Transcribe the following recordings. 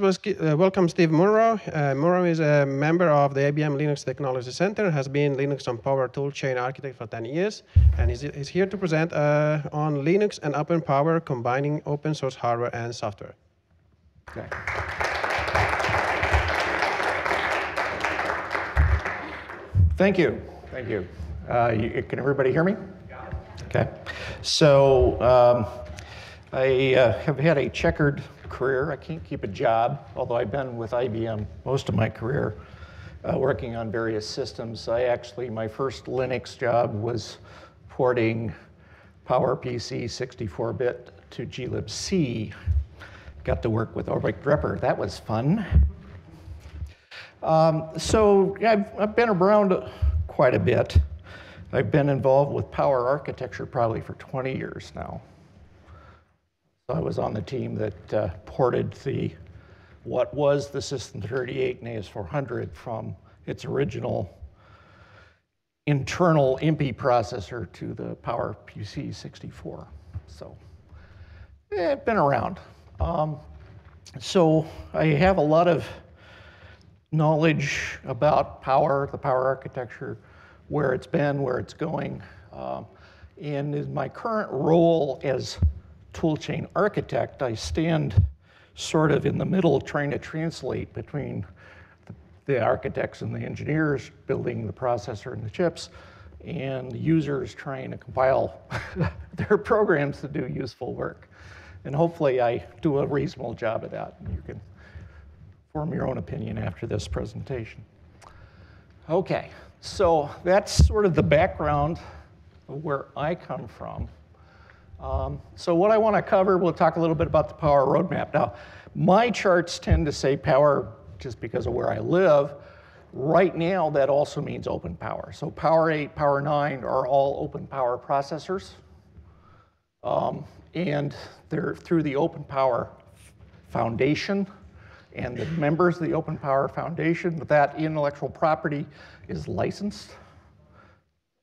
please uh, welcome Steve Munroe. Uh, Munroe is a member of the IBM Linux Technology Center, has been Linux on Power toolchain architect for 10 years, and he's, he's here to present uh, on Linux and Open Power combining open source hardware and software. Okay. Thank you. Thank you. Uh, you can everybody hear me? Okay. So um, I uh, have had a checkered career. I can't keep a job, although I've been with IBM most of my career uh, working on various systems. I actually, my first Linux job was porting PowerPC 64-bit to glibc. Got to work with Ulrich Drepper. That was fun. Um, so I've, I've been around quite a bit. I've been involved with power architecture probably for 20 years now. I was on the team that uh, ported the what was the System 38 and AS400 from its original internal IMPI processor to the Power PC 64. So, yeah, been around. Um, so I have a lot of knowledge about power, the power architecture, where it's been, where it's going. Um, and in my current role as toolchain architect, I stand sort of in the middle trying to translate between the, architects and the engineers building the processor and the chips and the users trying to compile their programs to do useful work. And hopefully I do a reasonable job of that. And you can form your own opinion after this presentation. Okay, so that's sort of the background of where I come from. Um, so what I want to cover, we'll talk a little bit about the power roadmap. Now, my charts tend to say power just because of where I live. Right now, that also means open power. So Power 8, Power 9 are all open power processors. Um, and they're through the Open Power Foundation and the members of the Open Power Foundation, that intellectual property is licensed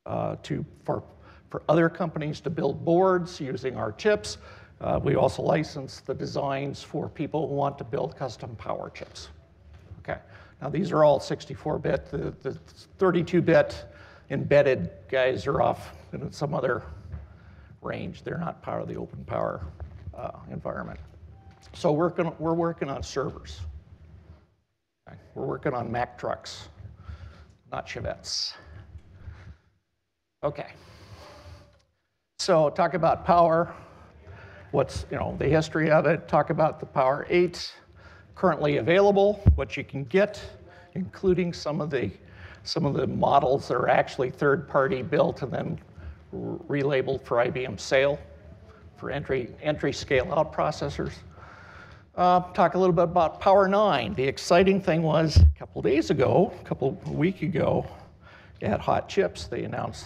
uh, to, for for other companies to build boards using our chips. Uh, we also license the designs for people who want to build custom power chips. Okay, now these are all 64-bit. The 32-bit embedded guys are off in some other range. They're not part of the open power uh, environment. So we're, gonna, we're working on servers. Okay. We're working on Mack trucks, not Chevettes. Okay. So talk about power, what's, you know, the history of it, talk about the Power 8 currently available, what you can get, including some of the, some of the models that are actually third-party built and then relabeled for IBM sale for entry, entry scale-out processors. Uh, talk a little bit about Power 9. The exciting thing was a couple days ago, a couple week ago, at Hot Chips, they announced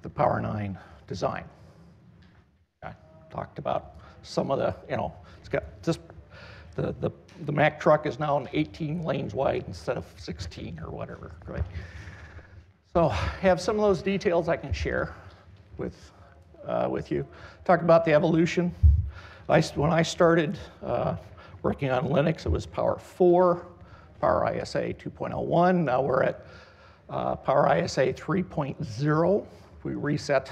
the Power 9 design. I talked about some of the, you know, it's got just the, the, the Mack truck is now 18 lanes wide instead of 16 or whatever, right? So have some of those details I can share with, uh, with you. Talk about the evolution. I, when I started uh, working on Linux, it was Power 4, Power ISA 2.01. Now we're at uh, Power ISA 3.0. We reset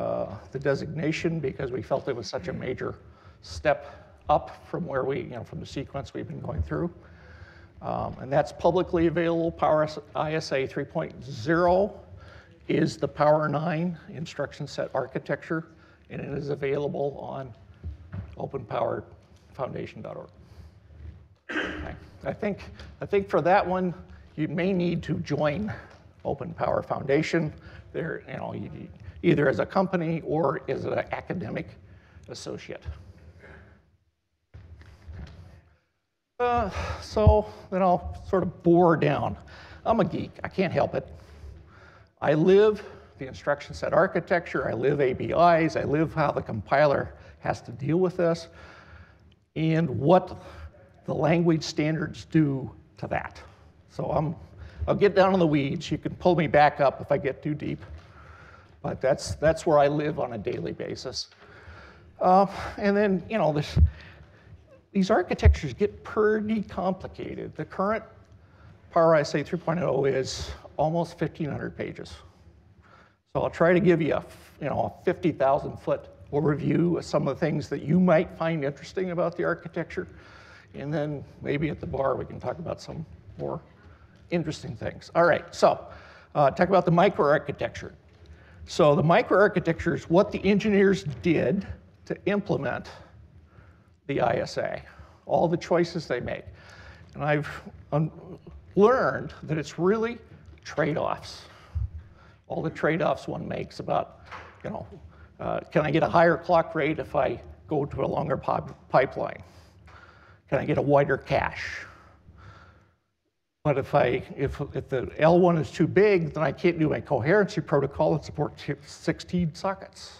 uh, the designation because we felt it was such a major step up from where we, you know, from the sequence we've been going through. Um, and that's publicly available. Power ISA 3.0 is the Power 9 instruction set architecture, and it is available on openpowerfoundation.org. Okay. I think, I think for that one, you may need to join Open Power Foundation. There, you know, you, either as a company or as an academic associate. Uh, so then I'll sort of bore down. I'm a geek, I can't help it. I live the instruction set architecture, I live ABIs, I live how the compiler has to deal with this, and what the language standards do to that. So I'm, I'll get down in the weeds. You can pull me back up if I get too deep. But that's, that's where I live on a daily basis. Uh, and then, you know, this, these architectures get pretty complicated. The current Power ISA 3.0 is almost 1,500 pages. So I'll try to give you a, you know, a 50,000 foot overview of some of the things that you might find interesting about the architecture. And then maybe at the bar we can talk about some more interesting things. All right, so uh, talk about the microarchitecture. So the microarchitecture is what the engineers did to implement the ISA, all the choices they make. And I've learned that it's really trade-offs. All the trade-offs one makes about, you know, uh, can I get a higher clock rate if I go to a longer pipeline? Can I get a wider cache? But if, I, if, if the L1 is too big, then I can't do my coherency protocol and support 16 sockets.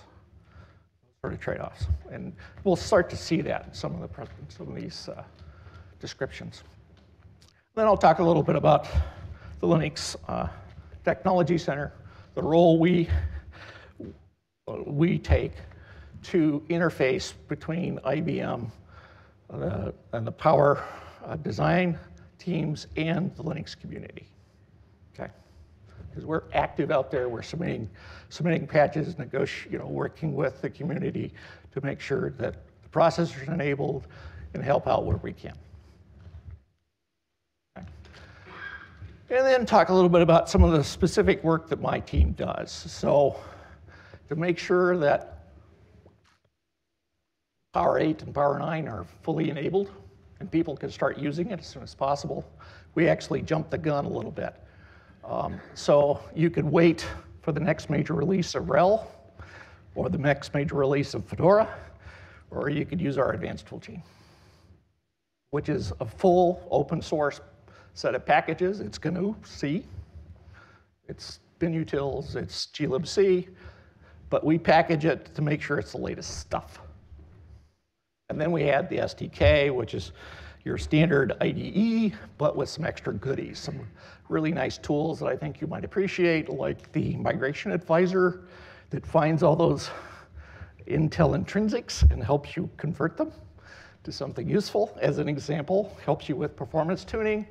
Sort of trade-offs. And we'll start to see that in some of, the, some of these uh, descriptions. Then I'll talk a little bit about the Linux uh, Technology Center, the role we, we take to interface between IBM uh, and the power uh, design teams and the Linux community. Okay, because we're active out there, we're submitting submitting patches, you know, working with the community to make sure that the processors are enabled and help out where we can. Okay. And then talk a little bit about some of the specific work that my team does. So to make sure that Power 8 and Power 9 are fully enabled and people can start using it as soon as possible. We actually jumped the gun a little bit. Um, so you could wait for the next major release of RHEL or the next major release of Fedora, or you could use our advanced toolchain, which is a full open source set of packages. It's GNU C, it's binutils, it's glibc, but we package it to make sure it's the latest stuff. And then we had the SDK, which is your standard IDE, but with some extra goodies, some really nice tools that I think you might appreciate, like the Migration Advisor that finds all those Intel intrinsics and helps you convert them to something useful. As an example, helps you with performance tuning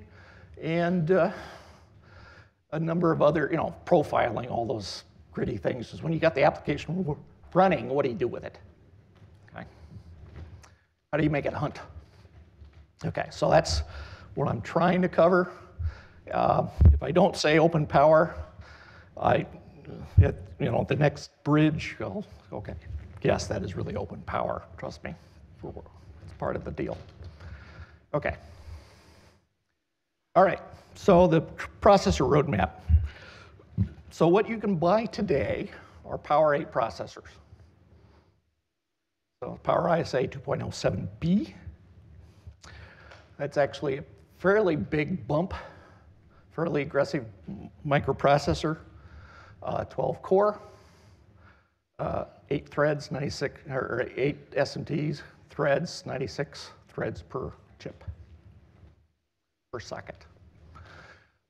and uh, a number of other, you know, profiling, all those gritty things. Is when you got the application running, what do you do with it? How do you make it hunt? Okay, so that's what I'm trying to cover. Uh, if I don't say open power, I, it, you know, the next bridge, oh, okay, yes, that is really open power, trust me. It's part of the deal. Okay. All right, so the processor roadmap. So what you can buy today are Power 8 processors. So Power ISA 2.07b. That's actually a fairly big bump, fairly aggressive microprocessor, uh, 12 core, uh, eight threads, 96, or eight SMTs, threads, 96 threads per chip, per socket.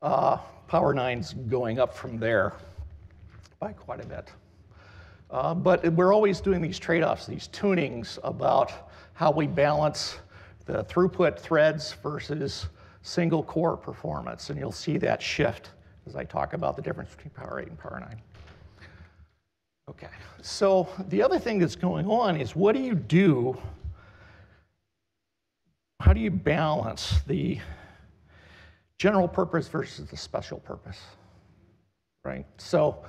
Uh, Power 9's going up from there by quite a bit. Uh, but we're always doing these trade-offs, these tunings about how we balance the throughput threads versus single core performance. And you'll see that shift as I talk about the difference between Power 8 and Power 9. Okay, so the other thing that's going on is what do you do? How do you balance the general purpose versus the special purpose, right? So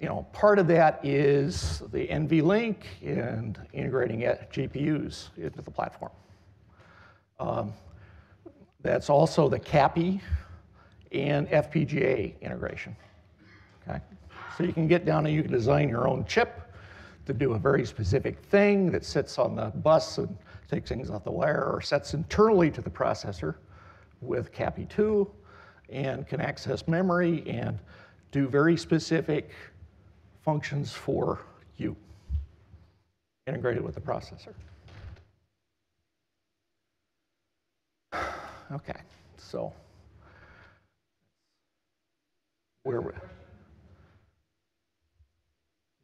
you know, part of that is the NVLink and integrating GPUs into the platform. Um, that's also the CAPI and FPGA integration. Okay, so you can get down and you can design your own chip to do a very specific thing that sits on the bus and takes things off the wire, or sets internally to the processor with CAPI2 and can access memory and do very specific functions for you integrated with the processor. Okay, so where we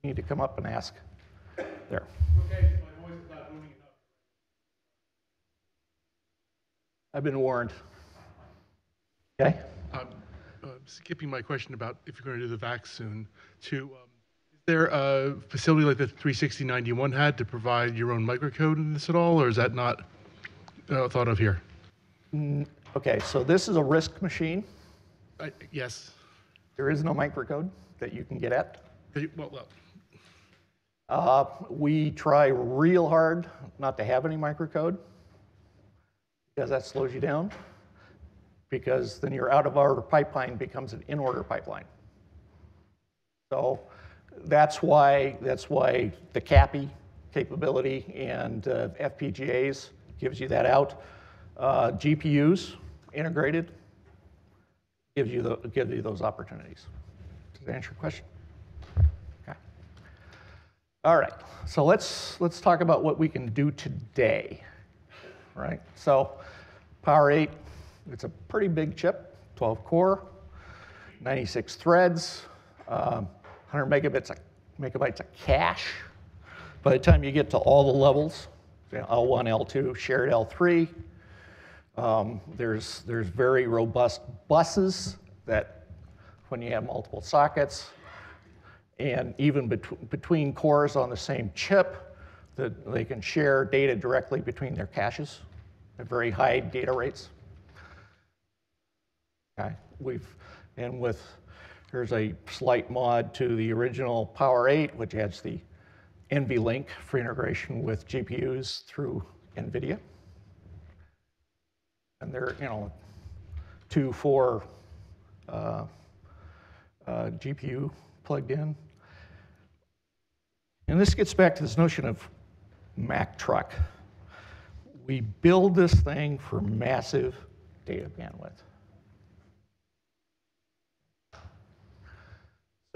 need to come up and ask there. Okay, my voice is not booming enough. I've been warned. Okay? Um, uh, Skipping my question about if you're going to do the VAX soon, to, is there a facility like the 36091 had to provide your own microcode in this at all, or is that not uh, thought of here? Okay, so this is a RISC machine. I- Yes. There is no microcode that you can get at. You- Well, well, Uh, we try real hard not to have any microcode because that slows you down. Because then your out of order pipeline becomes an in order pipeline. So that's why that's why the CAPI capability and uh, FPGAs gives you that out. Uh, GPUs integrated gives you the, gives you those opportunities. Does that answer your question? Okay. All right, so let's, let's talk about what we can do today, right? So Power 8, it's a pretty big chip, 12 core, 96 threads, um, 100 megabits of, megabytes of cache. By the time you get to all the levels, you know, L1, L2, shared L3, um, there's, there's very robust buses that, when you have multiple sockets, and even bet- between cores on the same chip, that they can share data directly between their caches at very high data rates. Okay, we've, and with, there's a slight mod to the original Power 8, which adds the NVLink for integration with GPUs through NVIDIA. And they're, you know, two, four uh, uh, GPU plugged in. And this gets back to this notion of Mac truck. We build this thing for massive data bandwidth.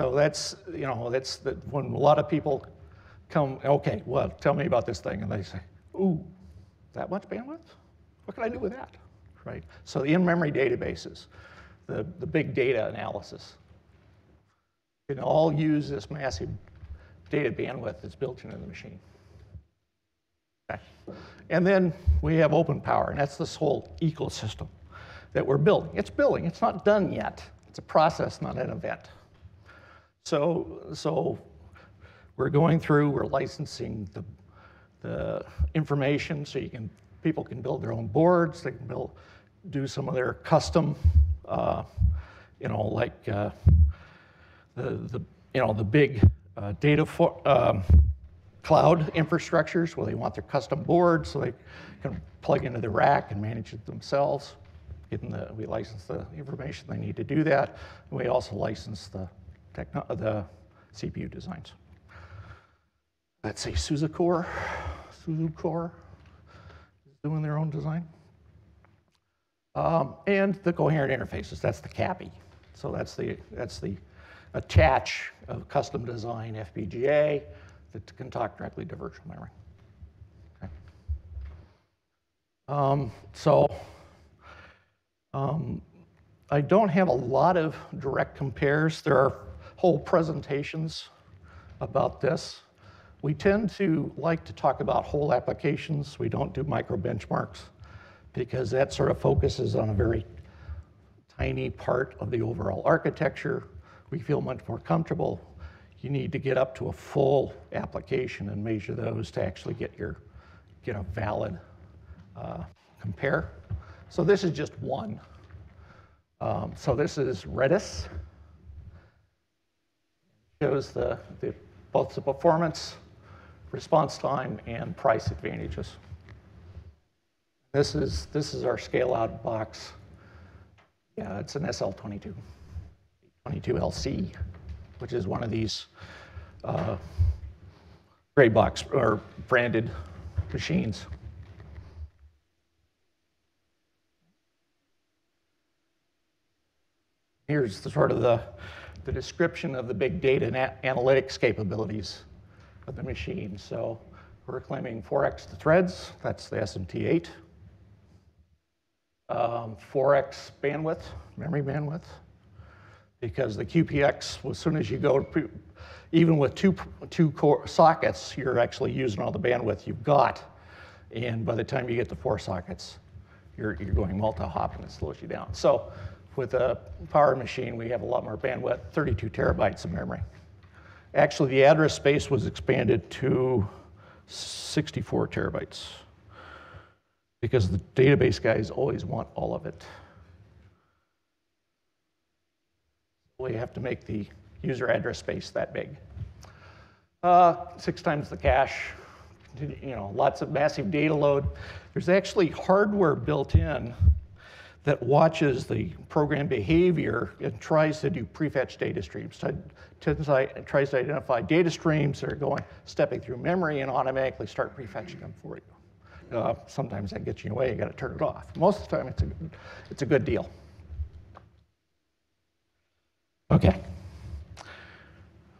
So that's, you know, that's the, when a lot of people come, okay, well, tell me about this thing. And they say, ooh, that much bandwidth? What can I do with that? Right? So the in-memory databases, the, the big data analysis, can all use this massive data bandwidth that's built into the machine. Okay. And then we have open power, and that's this whole ecosystem that we're building. It's building, it's not done yet. It's a process, not an event. So, so we're going through, we're licensing the, the information so you can, people can build their own boards, they can build, do some of their custom, uh, you know, like uh, the, the, you know, the big uh, data for, um, cloud infrastructures where they want their custom board so they can plug into the rack and manage it themselves. The, we license the information they need to do that. And we also license the, techno, the CPU designs. Let's see, SusaCore, SusaCore is doing their own design. Um, and the coherent interfaces, that's the CAPI. So that's the, that's the attach of custom design FPGA that can talk directly to virtual memory. Okay. Um, so um, I don't have a lot of direct compares. There are whole presentations about this. We tend to like to talk about whole applications. We don't do micro benchmarks because that sort of focuses on a very tiny part of the overall architecture. We feel much more comfortable. You need to get up to a full application and measure those to actually get your get a valid uh, compare. So this is just one. Um, so this is Redis. Shows the, the both the performance, response time, and price advantages. This is this is our scale out box. Yeah, it's an SL22, 22LC, which is one of these uh, gray box or branded machines. Here's the sort of the, the description of the big data and analytics capabilities of the machine. So we're claiming 4x the threads, that's the SMT8. Um, 4x bandwidth, memory bandwidth, because the QPX, as soon as you go, even with two, two core sockets, you're actually using all the bandwidth you've got. And by the time you get to four sockets, you're, you're going multi-hop and it slows you down. So with a power machine, we have a lot more bandwidth, 32 terabytes of memory. Actually, the address space was expanded to 64 terabytes because the database guys always want all of it. We have to make the user address space that big. Uh, six times the cache, you know, lots of massive data load. There's actually hardware built in that watches the program behavior and tries to do prefetch data streams, tries to identify data streams that are going, stepping through memory and automatically start prefetching them for you. Uh, sometimes that gets you away, you gotta turn it off. Most of the time, it's a, it's a good deal. Okay,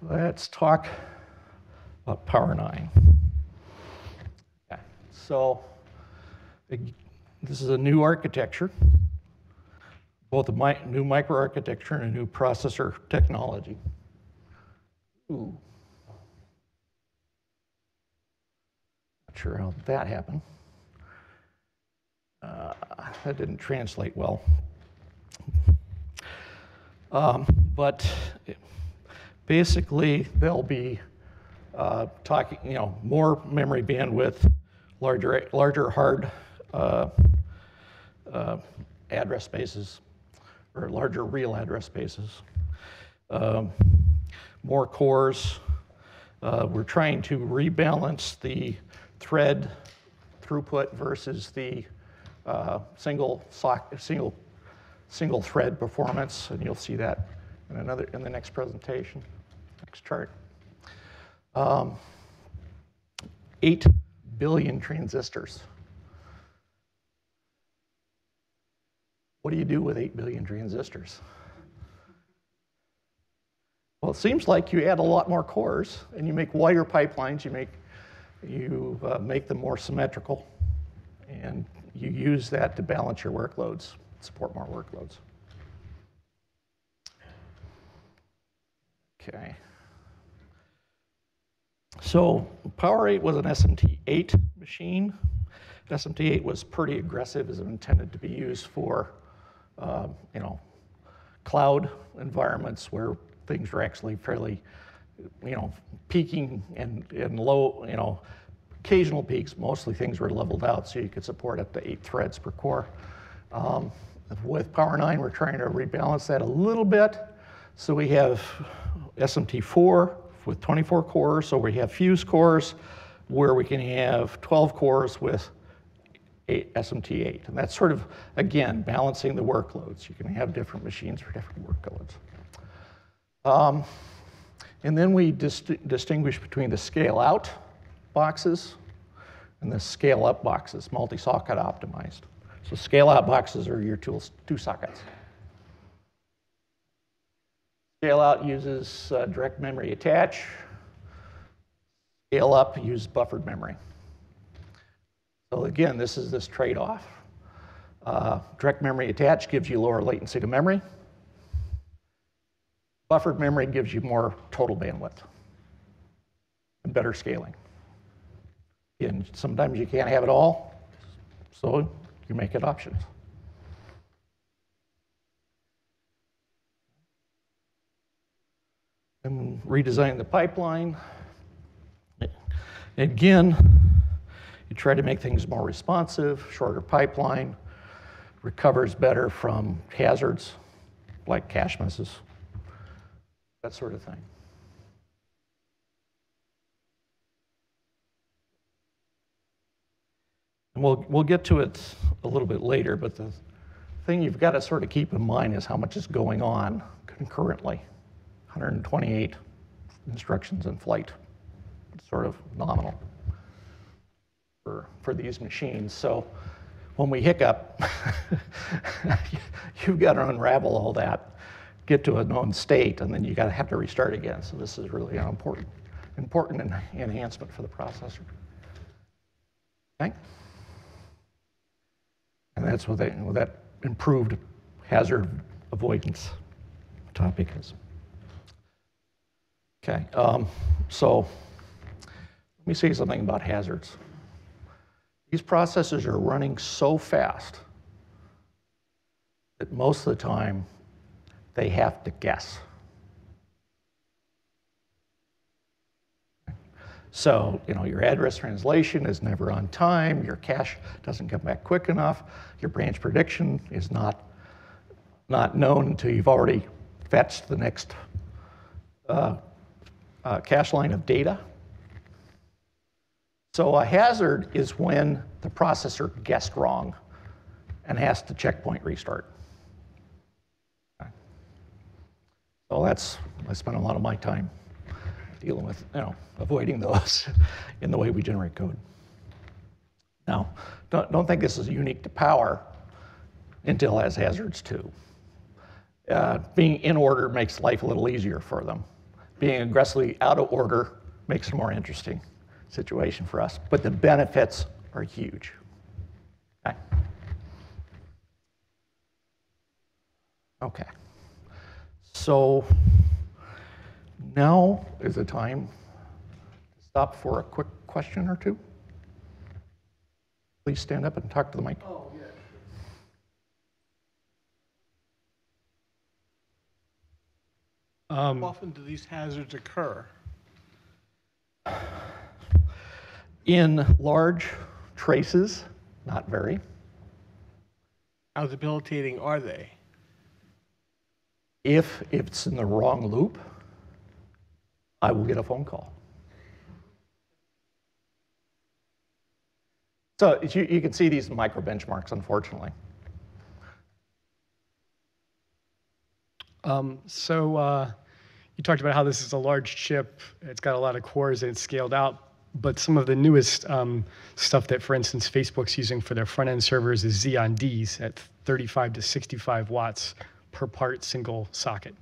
let's talk about Power 9. Okay. So this is a new architecture both a mi new microarchitecture and a new processor technology. Ooh. Not sure how that happened. Uh, that didn't translate well. Um, but basically, they'll be uh, talking, you know, more memory bandwidth, larger, larger hard uh, uh address spaces, or larger real address spaces. Um, more cores. Uh, we're trying to rebalance the thread throughput versus the uh, single, sock, single, single thread performance, and you'll see that in another in the next presentation, next chart. Um, Eight billion transistors. What do you do with 8 billion transistors? Well, it seems like you add a lot more cores and you make wider pipelines, you make, you, uh, make them more symmetrical, and you use that to balance your workloads, support more workloads. Okay. So Power 8 was an SMT8 machine. SMT8 was pretty aggressive as it intended to be used for uh, you know, cloud environments where things are actually fairly, you know, peaking and, and low, you know, occasional peaks. Mostly things were leveled out so you could support up to eight threads per core. Um, with Power 9, we're trying to rebalance that a little bit. So we have SMT4 with 24 cores, so we have fuse cores where we can have 12 cores with SMT8. And that's sort of, again, balancing the workloads. You can have different machines for different workloads. Um, and then we dis distinguish between the scale out boxes and the scale up boxes, multi-socket optimized. So scale out boxes are your tools, two sockets. Scale out uses uh, direct memory attach. Scale up uses buffered memory. So again, this is this trade-off. Uh, direct memory attached gives you lower latency to memory. Buffered memory gives you more total bandwidth and better scaling. And sometimes you can't have it all, so you make it options. And redesign the pipeline. Again, you try to make things more responsive, shorter pipeline, recovers better from hazards like cache misses, that sort of thing. And we'll, we'll get to it a little bit later, but the thing you've got to sort of keep in mind is how much is going on concurrently. 128 instructions in flight, it's sort of nominal for, for these machines. So when we hiccup, you've got to unravel all that, get to a known state, and then you got to have to restart again. So this is really an important, important enhancement for the processor. Okay? And that's what, they, that improved hazard avoidance topic is. Okay, um, so let me say something about hazards. These processors are running so fast that most of the time they have to guess. So, you know, your address translation is never on time, your cache doesn't come back quick enough, your branch prediction is not, not known until you've already fetched the next uh, uh, cache line of data. So a hazard is when the processor guessed wrong and has to checkpoint restart. So that's, I spend a lot of my time dealing with, you know, avoiding those in the way we generate code. Now, don't, don't think this is unique to power. Intel has hazards too. Uh, being in order makes life a little easier for them. Being aggressively out of order makes it more interesting situation for us. But the benefits are huge. Okay. Okay. So now is the time to stop for a quick question or two. Please stand up and talk to the mic. Oh, um, How often do these hazards occur? In large traces, not very. How debilitating are they? If it's in the wrong loop, I will get a phone call. So you, you can see these micro benchmarks, unfortunately. Um, so uh, you talked about how this is a large chip. It's got a lot of cores and it's scaled out. But some of the newest um, stuff that, for instance, Facebook's using for their front end servers is Xeon Ds at 35 to 65 watts per part single socket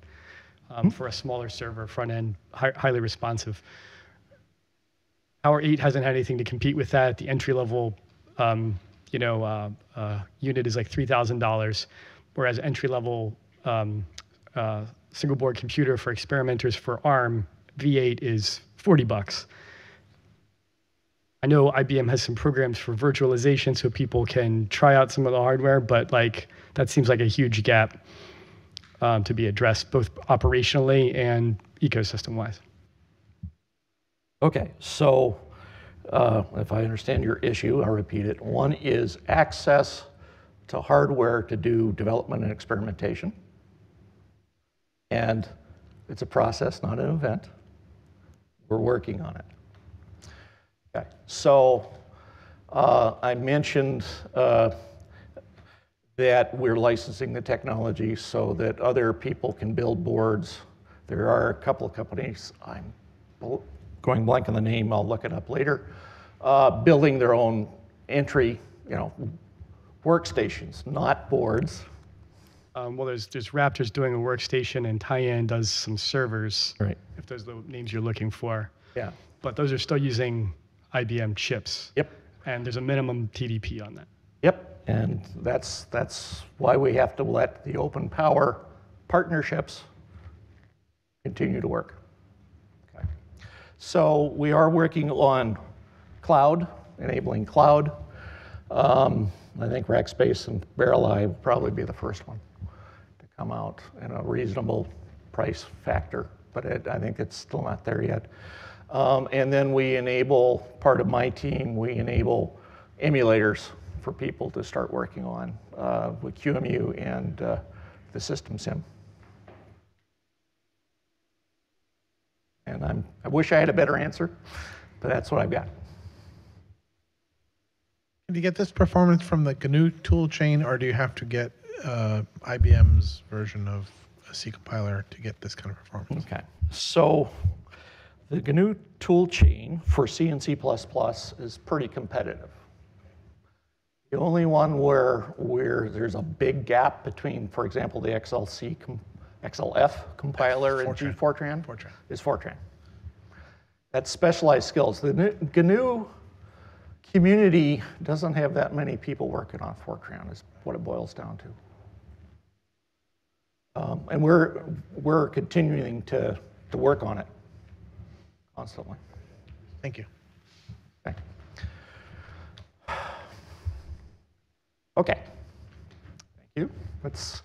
um, for a smaller server, front end, hi- highly responsive. Power 8 hasn't had anything to compete with that. The entry level, um, you know, uh, uh, unit is like $3,000, whereas entry level um, uh, single board computer for experimenters for ARM V8 is 40 bucks. I know IBM has some programs for virtualization so people can try out some of the hardware, but like that seems like a huge gap um, to be addressed both operationally and ecosystem wise. Okay, so uh, if I understand your issue, I'll repeat it. One is access to hardware to do development and experimentation. And it's a process, not an event. We're working on it. Okay, so uh, I mentioned uh, that we're licensing the technology so that other people can build boards. There are a couple of companies, I'm going blank on the name, I'll look it up later, uh, building their own entry, you know, workstations, not boards. Um, well, there's, there's Raptors doing a workstation and Tyan does some servers, Right. if those are the names you're looking for. Yeah. But those are still using IBM chips. Yep. And there's a minimum TDP on that. Yep, and that's, that's why we have to let the open power partnerships continue to work. Okay. So we are working on cloud, enabling cloud. Um, I think Rackspace and Barreleye will probably be the first one to come out in a reasonable price factor, but it, I think it's still not there yet. Um, and then we enable, part of my team, we enable emulators for people to start working on uh, with QEMU and uh, the system sim. And I'm, I wish I had a better answer, but that's what I've got. Do you get this performance from the GNU tool chain, or do you have to get uh, IBM's version of a C compiler to get this kind of performance? Okay, so the GNU tool chain for C and C++ is pretty competitive. The only one where, where there's a big gap between, for example, the XLC, com- XLF compiler and Fortran. Fortran, Fortran. is Fortran. That's specialized skills. The GNU community doesn't have that many people working on Fortran, is what it boils down to. Um, and we're, we're continuing to, to work on it constantly. Thank you. Okay. Okay. Thank you. Let's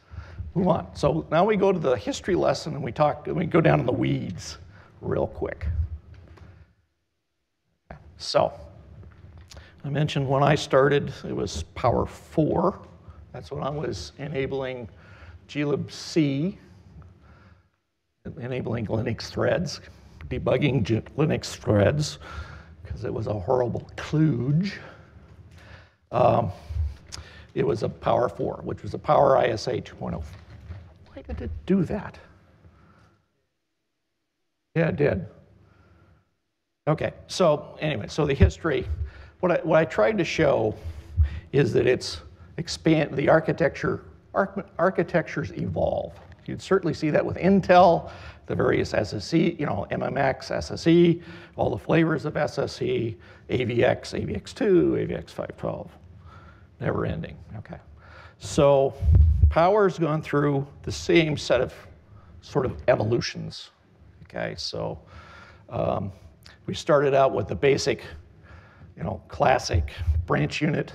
move on. So now we go to the history lesson and we talk, we go down in the weeds real quick. So, I mentioned when I started, it was Power 4. That's when I was enabling glibc, enabling Linux threads, debugging Linux threads, because it was a horrible kludge. Um, it was a Power 4, which was a Power ISA 2.0. Why did it do that? Yeah, it did. Okay, so anyway, so the history, what I, what I tried to show is that it's expand, the architecture, arch, architectures evolve. You'd certainly see that with Intel, the various SSE, you know, MMX, SSE, all the flavors of SSE, AVX, AVX2, AVX 512, never ending, okay. So power's gone through the same set of sort of evolutions, okay, so um, we started out with the basic, you know, classic branch unit,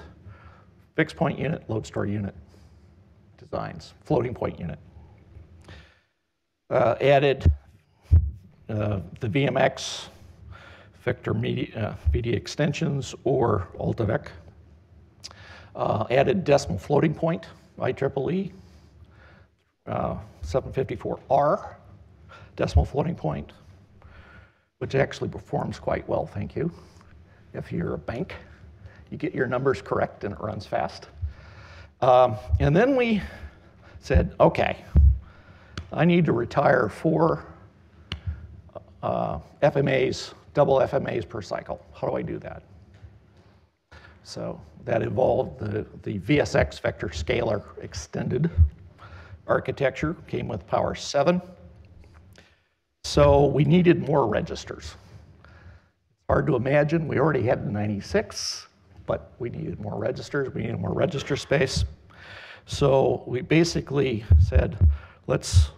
fixed point unit, load store unit designs, floating point unit. Uh, added uh, the VMX, vector media, uh, media extensions, or AltiVec. Uh, added decimal floating point, IEEE, uh, 754R, decimal floating point, which actually performs quite well, thank you. If you're a bank, you get your numbers correct and it runs fast. Um, and then we said, okay, I need to retire four uh, FMAs, double FMAs per cycle. How do I do that? So that involved the, the VSX vector scalar extended architecture, came with Power 7. So we needed more registers. It's hard to imagine, we already had 96, but we needed more registers, we needed more register space. So we basically said, let's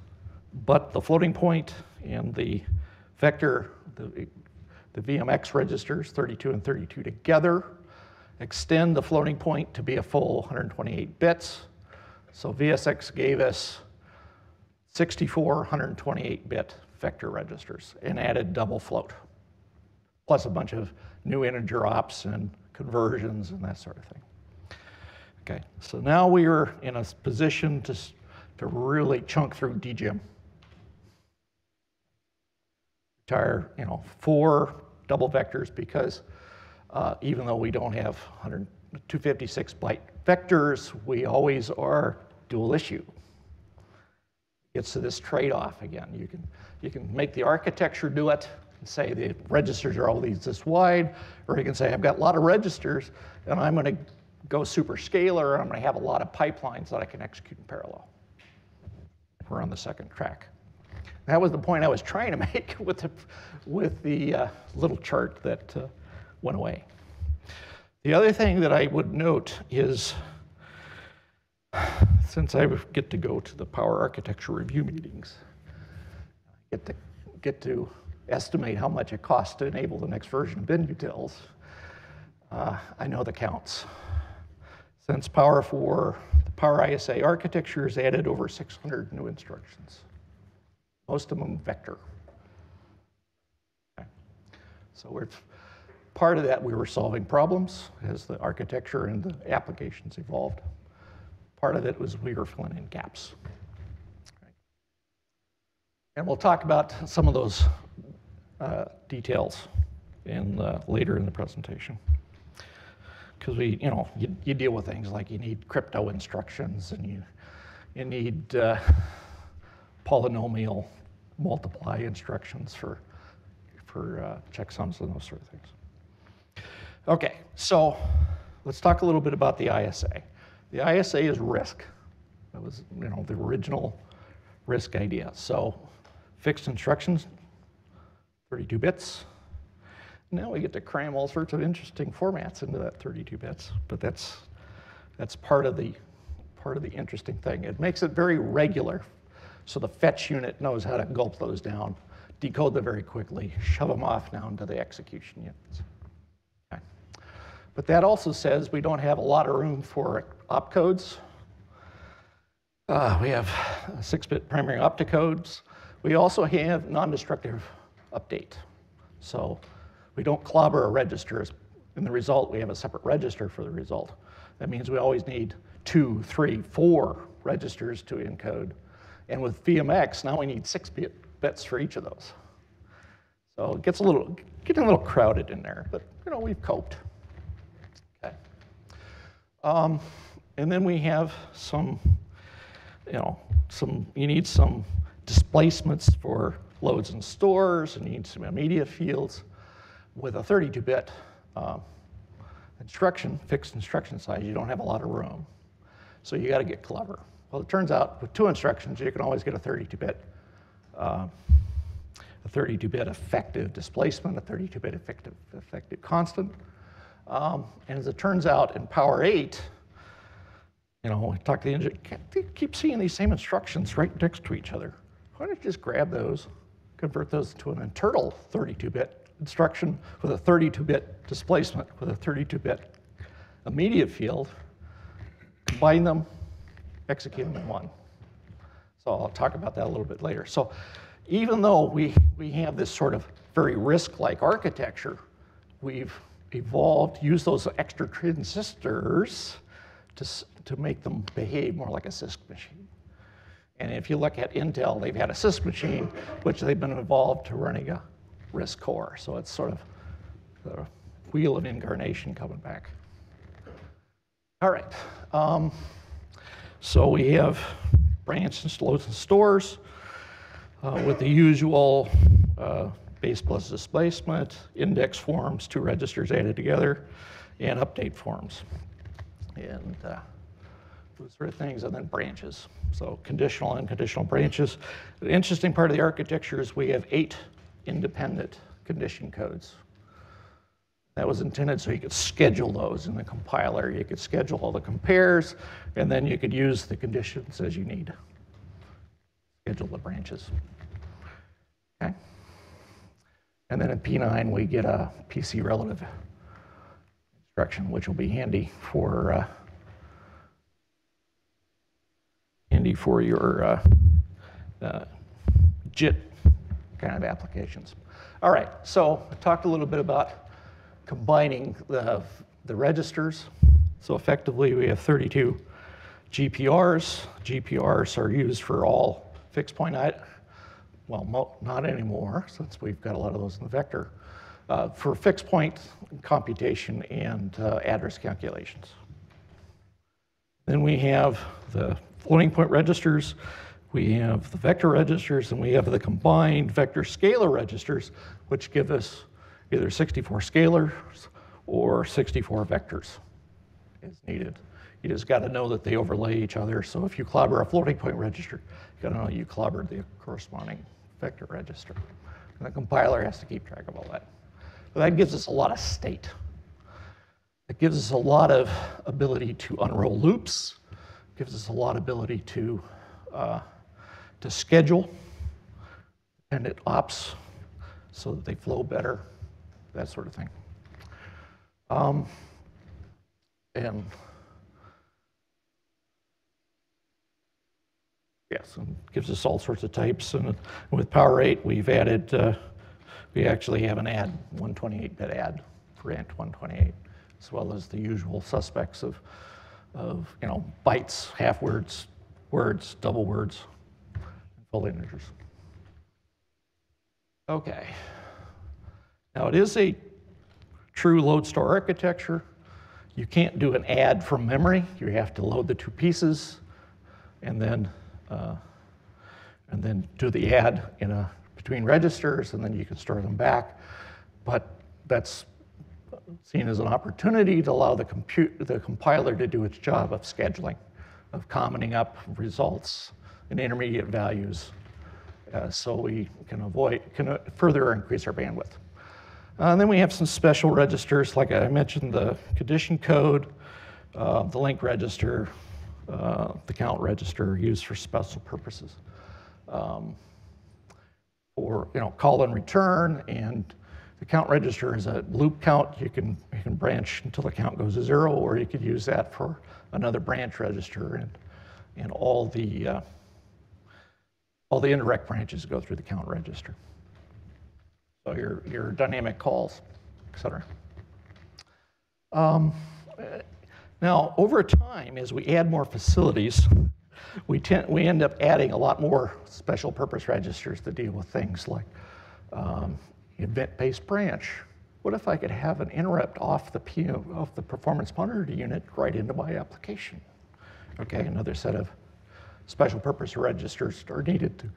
butt the floating point and the vector, the, the VMX registers, 32 and 32 together, extend the floating point to be a full 128 bits. So VSX gave us 64 128-bit vector registers and added double float, plus a bunch of new integer ops and conversions and that sort of thing. Okay, so now we are in a position to, to really chunk through DGEMM. Retire, you know, four double vectors because uh, even though we don't have 256 byte vectors, we always are dual issue. It's this trade-off again. You can, you can make the architecture do it and say the registers are all these this wide, or you can say I've got a lot of registers and I'm going to go super scalar and I'm going to have a lot of pipelines that I can execute in parallel. We're on the second track. That was the point I was trying to make with the, with the uh, little chart that uh, went away. The other thing that I would note is since I get to go to the power architecture review meetings, I get to, get to estimate how much it costs to enable the next version of binutils, uh, I know the counts. Since Power 4, the Power ISA architecture has added over 600 new instructions, most of them vector. Okay. So we're, part of that we were solving problems as the architecture and the applications evolved. Part of it was we were filling in gaps. And we'll talk about some of those uh, details in, uh, later in the presentation. Because we, you know, you, you, deal with things like you need crypto instructions and you, you need uh, polynomial multiply instructions for, for uh, checksums and those sort of things. Okay, so let's talk a little bit about the ISA. The ISA is RISC. That was, you know, the original RISC idea. So fixed instructions, 32 bits. Now we get to cram all sorts of interesting formats into that 32 bits, but that's, that's part, of the, part of the interesting thing. It makes it very regular, so the fetch unit knows how to gulp those down, decode them very quickly, shove them off now into the execution units. Okay. But that also says we don't have a lot of room for opcodes. Uh, we have six-bit primary opticodes. We also have non-destructive update. So we don't clobber a register. In the result, we have a separate register for the result. That means we always need two, three, four registers to encode. And with VMX, now we need six bits for each of those. So it gets a little, getting a little crowded in there, but you know, we've coped. Okay. Um, and then we have some, you know, some, you need some displacements for loads and stores, and you need some media fields. With a 32-bit um, instruction, fixed instruction size, you don't have a lot of room. So you got to get clever. Well, it turns out with two instructions, you can always get a 32-bit uh, a 32-bit effective displacement, a 32-bit effective, effective constant. Um, and as it turns out, in Power 8, you know, we talk to the engineer, they keep seeing these same instructions right next to each other. Why don't you just grab those, convert those to an internal 32-bit instruction with a 32-bit displacement, with a 32-bit immediate field, combine them, execute them one. So I'll talk about that a little bit later. So even though we, we have this sort of very RISC-like architecture, we've evolved, used those extra transistors to, to make them behave more like a CISC machine. And if you look at Intel, they've had a CISC machine, which they've been evolved to running a RISC core. So it's sort of the wheel of incarnation coming back. All right. Um, so we have branches, loads, and stores uh, with the usual uh, base plus displacement, index forms, two registers added together, and update forms. And uh, those sort of things, and then branches. So conditional and conditional branches. The interesting part of the architecture is we have eight independent condition codes. That was intended so you could schedule those in the compiler. You could schedule all the compares, and then you could use the conditions as you need. Schedule the branches. Okay? And then in P9, we get a PC relative instruction, which will be handy for uh, handy for your uh, uh, JIT kind of applications. All right, so I talked a little bit about combining the, the registers. So effectively, we have 32 GPRs. GPRs are used for all fixed point, well, not anymore, since we've got a lot of those in the vector, uh, for fixed point computation and uh, address calculations. Then we have the floating point registers, we have the vector registers, and we have the combined vector scalar registers, which give us either 64 scalars or 64 vectors is needed. You just got to know that they overlay each other. So if you clobber a floating point register, you got to know you clobbered the corresponding vector register. And the compiler has to keep track of all that. But that gives us a lot of state. It gives us a lot of ability to unroll loops, gives us a lot of ability to, uh, to schedule dependent ops so that they flow better, that sort of thing. Um, and yes, and gives us all sorts of types. And with Power 8, we've added, uh, we actually have an add, 128-bit add for int 128, as well as the usual suspects of, of you know, bytes, half words, words, double words, and full integers. Okay. Now it is a true load store architecture. You can't do an add from memory. You have to load the two pieces and then uh, and then do the add in a between registers, and then you can store them back. But that's seen as an opportunity to allow the compute the compiler to do its job of scheduling, of commenting up results and intermediate values, uh, so we can avoid can further increase our bandwidth. Uh, and then we have some special registers, like I mentioned, the condition code, uh, the link register, uh, the count register used for special purposes. Um, for you know, call and return, and the count register is a loop count. You can, you can branch until the count goes to zero, or you could use that for another branch register and, and all the, uh, all the indirect branches go through the count register. Your, your dynamic calls, et cetera. Um, now, over time, as we add more facilities, we, tend, we end up adding a lot more special purpose registers to deal with things like um, event-based branch. What if I could have an interrupt off the PM, off the performance monitor unit right into my application? Okay, another set of special purpose registers are needed to,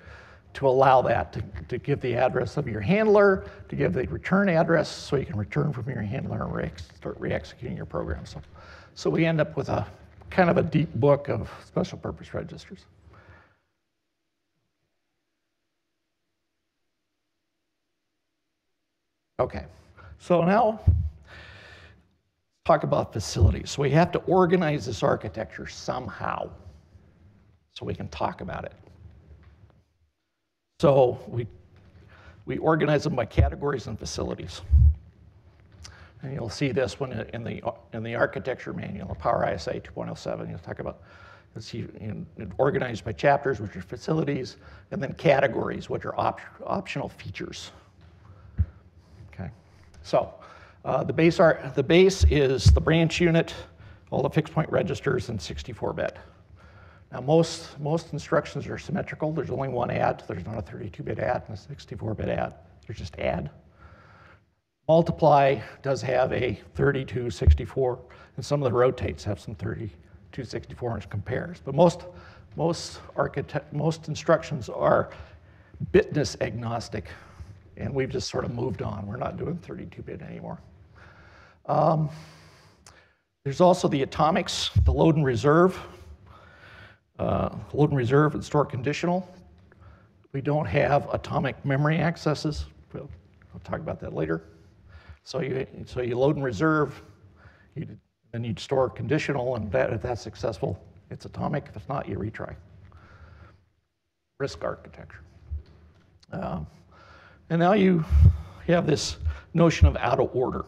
to allow that, to, to give the address of your handler, to give the return address so you can return from your handler and re start re-executing your program. So, so we end up with a kind of a deep book of special purpose registers. Okay, so now talk about facilities. So we have to organize this architecture somehow so we can talk about it. So we, we organize them by categories and facilities. And you'll see this one in the, in the architecture manual, Power ISA 2.07. You'll talk about, know, organized by chapters, which are facilities, and then categories, which are op optional features. Okay, so uh, the, base art, the base is the branch unit, all the fixed point registers, and 64-bit. Now, most, most instructions are symmetrical. There's only one add. There's not a 32-bit add and a 64-bit add. There's just add. Multiply does have a 32, 64, and some of the rotates have some 32, 64 inch compares. But most, most, architect, most instructions are bitness agnostic, and we've just sort of moved on. We're not doing 32-bit anymore. Um, there's also the atomics, the load and reserve. Uh, load and reserve and store conditional. We don't have atomic memory accesses. We'll, we'll talk about that later. So you, so you load and reserve, you, then you store conditional, and that, if that's successful, it's atomic. If it's not, you retry. RISC architecture. Um, and now you have this notion of out of order.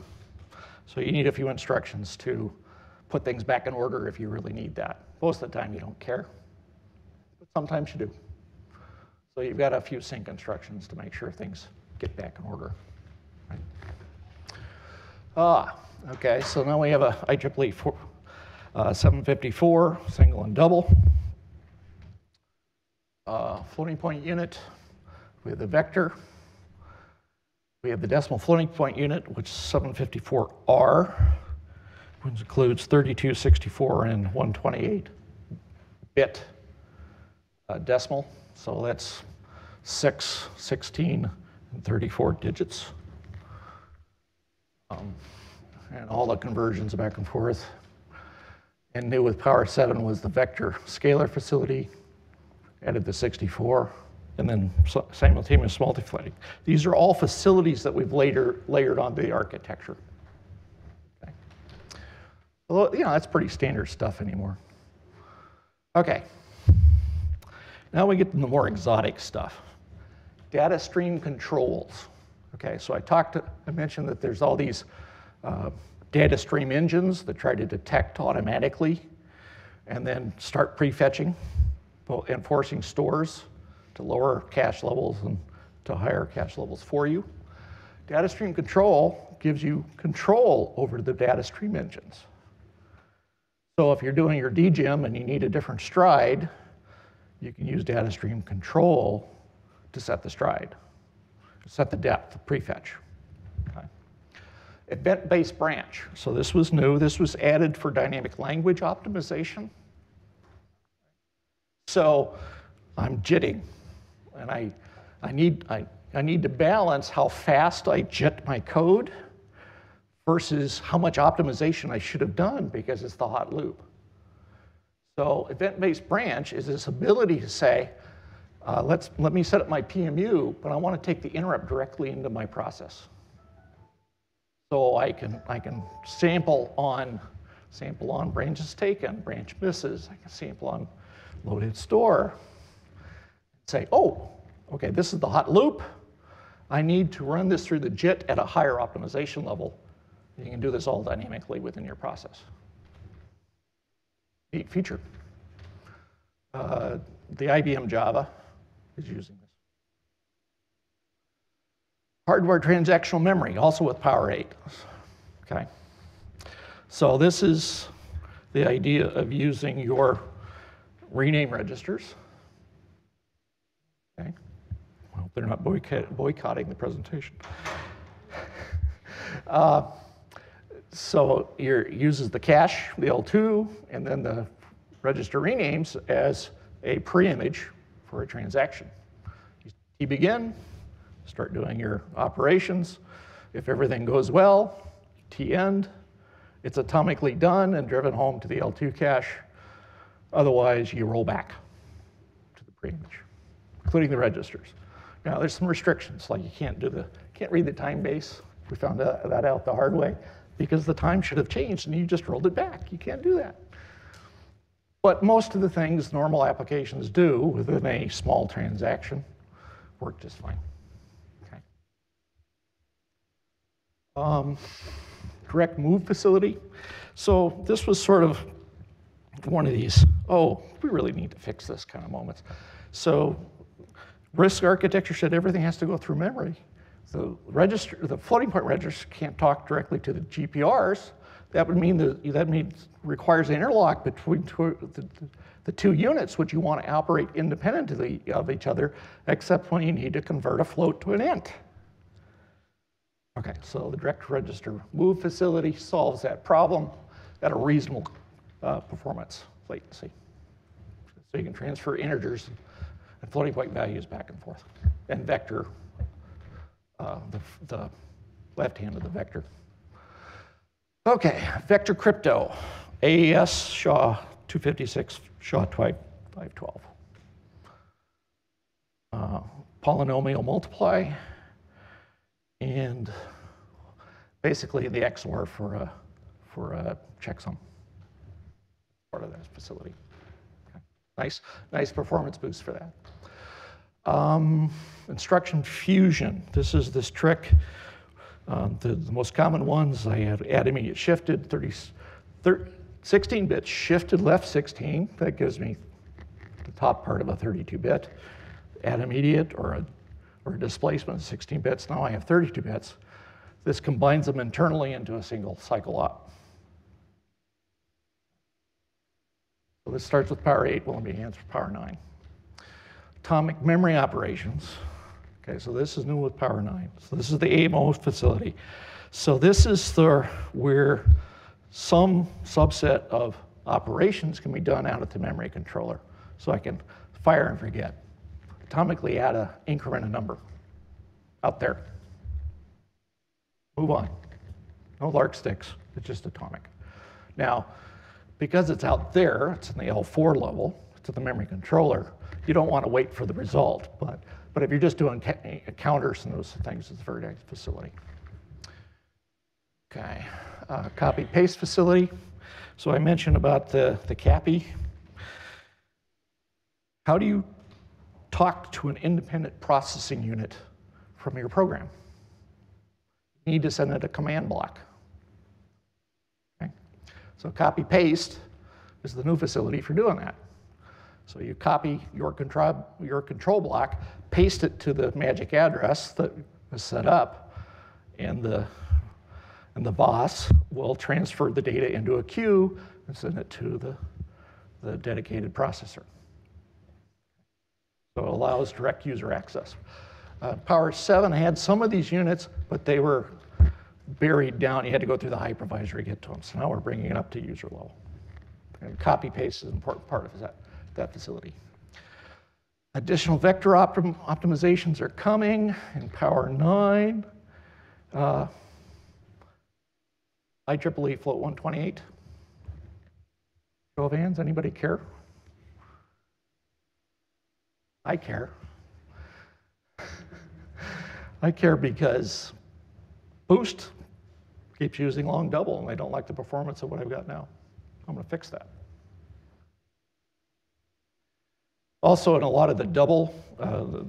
So you need a few instructions to put things back in order if you really need that. Most of the time you don't care, but sometimes you do. So you've got a few sync instructions to make sure things get back in order. Right? Ah, okay, so now we have a IEEE four, uh, 754, single and double. Uh, floating point unit, we have the vector. We have the decimal floating point unit, which is 754R, which includes 32, 64, and 128 bit uh, decimal. So that's 6, 16, and 34 digits. Um, and all the conversions back and forth. And new with Power 7 was the vector scalar facility, added the 64, and then simultaneous multi-threading. These are all facilities that we've later layered onto the architecture. Okay. Well, you know, that's pretty standard stuff anymore. Okay. Now we get to the more exotic stuff. Data stream controls. Okay, so I talked, to, I mentioned that there's all these uh, data stream engines that try to detect automatically and then start prefetching and forcing stores to lower cache levels and to higher cache levels for you. Data stream control gives you control over the data stream engines. So if you're doing your DGEMM and you need a different stride, you can use data stream control to set the stride set the depth, the prefetch. Okay. Event-based branch. So this was new. This was added for dynamic language optimization. So I'm jitting, and I, I, need, I, I need to balance how fast I jit my code versus how much optimization I should have done because it's the hot loop. So event-based branch is this ability to say, uh, let's, let me set up my PMU, but I want to take the interrupt directly into my process. So I can, I can sample on, sample on branches taken, branch misses. I can sample on loaded store. Say, oh, okay, this is the hot loop. I need to run this through the JIT at a higher optimization level. You can do this all dynamically within your process. Neat feature. uh, the IBM Java is using this. Hardware transactional memory, also with Power 8. Okay. So this is the idea of using your rename registers. Okay. Well, they're not boycott- boycotting the presentation. Uh, so it uses the cache, the L2, and then the register renames as a pre-image for a transaction. You begin, start doing your operations. If everything goes well, T end. It's atomically done and driven home to the L2 cache. Otherwise, you roll back to the pre-image, including the registers. Now, there's some restrictions, like you can't do the, can't read the time base. We found that out the hard way because the time should have changed and you just rolled it back. You can't do that. But most of the things normal applications do within a small transaction work just fine. Okay. Um, direct move facility. So this was sort of one of these, oh, we really need to fix this kind of moments. So RISC architecture said everything has to go through memory. The register, the floating point register can't talk directly to the GPRs. That would mean that that means requires an interlock between two, the, the two units, which you want to operate independently of each other, except when you need to convert a float to an int. Okay, so the direct register move facility solves that problem at a reasonable uh, performance latency. So you can transfer integers and floating point values back and forth, and vector, uh, the, the left hand of the vector. Okay, vector crypto, AES SHA 256, SHA 512. Uh, polynomial multiply, and basically the XOR for a, for a checksum, part of that facility. Okay. Nice, nice performance boost for that. Um, instruction fusion. This is this trick. Um, the, the, most common ones I have add immediate shifted, 30, 30, 16 bits shifted left 16. That gives me the top part of a 32 bit. Add immediate or a or displacement 16 bits. Now I have 32 bits. This combines them internally into a single cycle op. So this starts with power 8, will be enhanced for power 9. Atomic memory operations. Okay, so this is new with power 9. So this is the AMO facility. So this is the, where some subset of operations can be done out of the memory controller. So I can fire and forget atomically add an increment a number out there. Move on. No lark sticks, it's just atomic. Now, because it's out there, it's in the L4 level, it's at the memory controller, you don't want to wait for the result. But, but if you're just doing counters and those things, it's a very nice facility. Okay, uh, copy paste facility. So I mentioned about the, the CAPI. How do you talk to an independent processing unit from your program. You need to send it a command block. Okay? So copy paste is the new facility for doing that. So you copy your control, your control block, paste it to the magic address that was set up, and the, and the boss will transfer the data into a queue and send it to the, the dedicated processor. So it allows direct user access. Uh, Power 7 had some of these units, but they were buried down. You had to go through the hypervisor to get to them. So now we're bringing it up to user level. And copy paste is an important part of that, that facility. Additional vector optim optimizations are coming in Power 9. Uh, IEEE Float 128. Show of hands, anybody care? I care. I care because Boost keeps using long double and I don't like the performance of what I've got now. I'm going to fix that. Also, in a lot of the double, uh, the,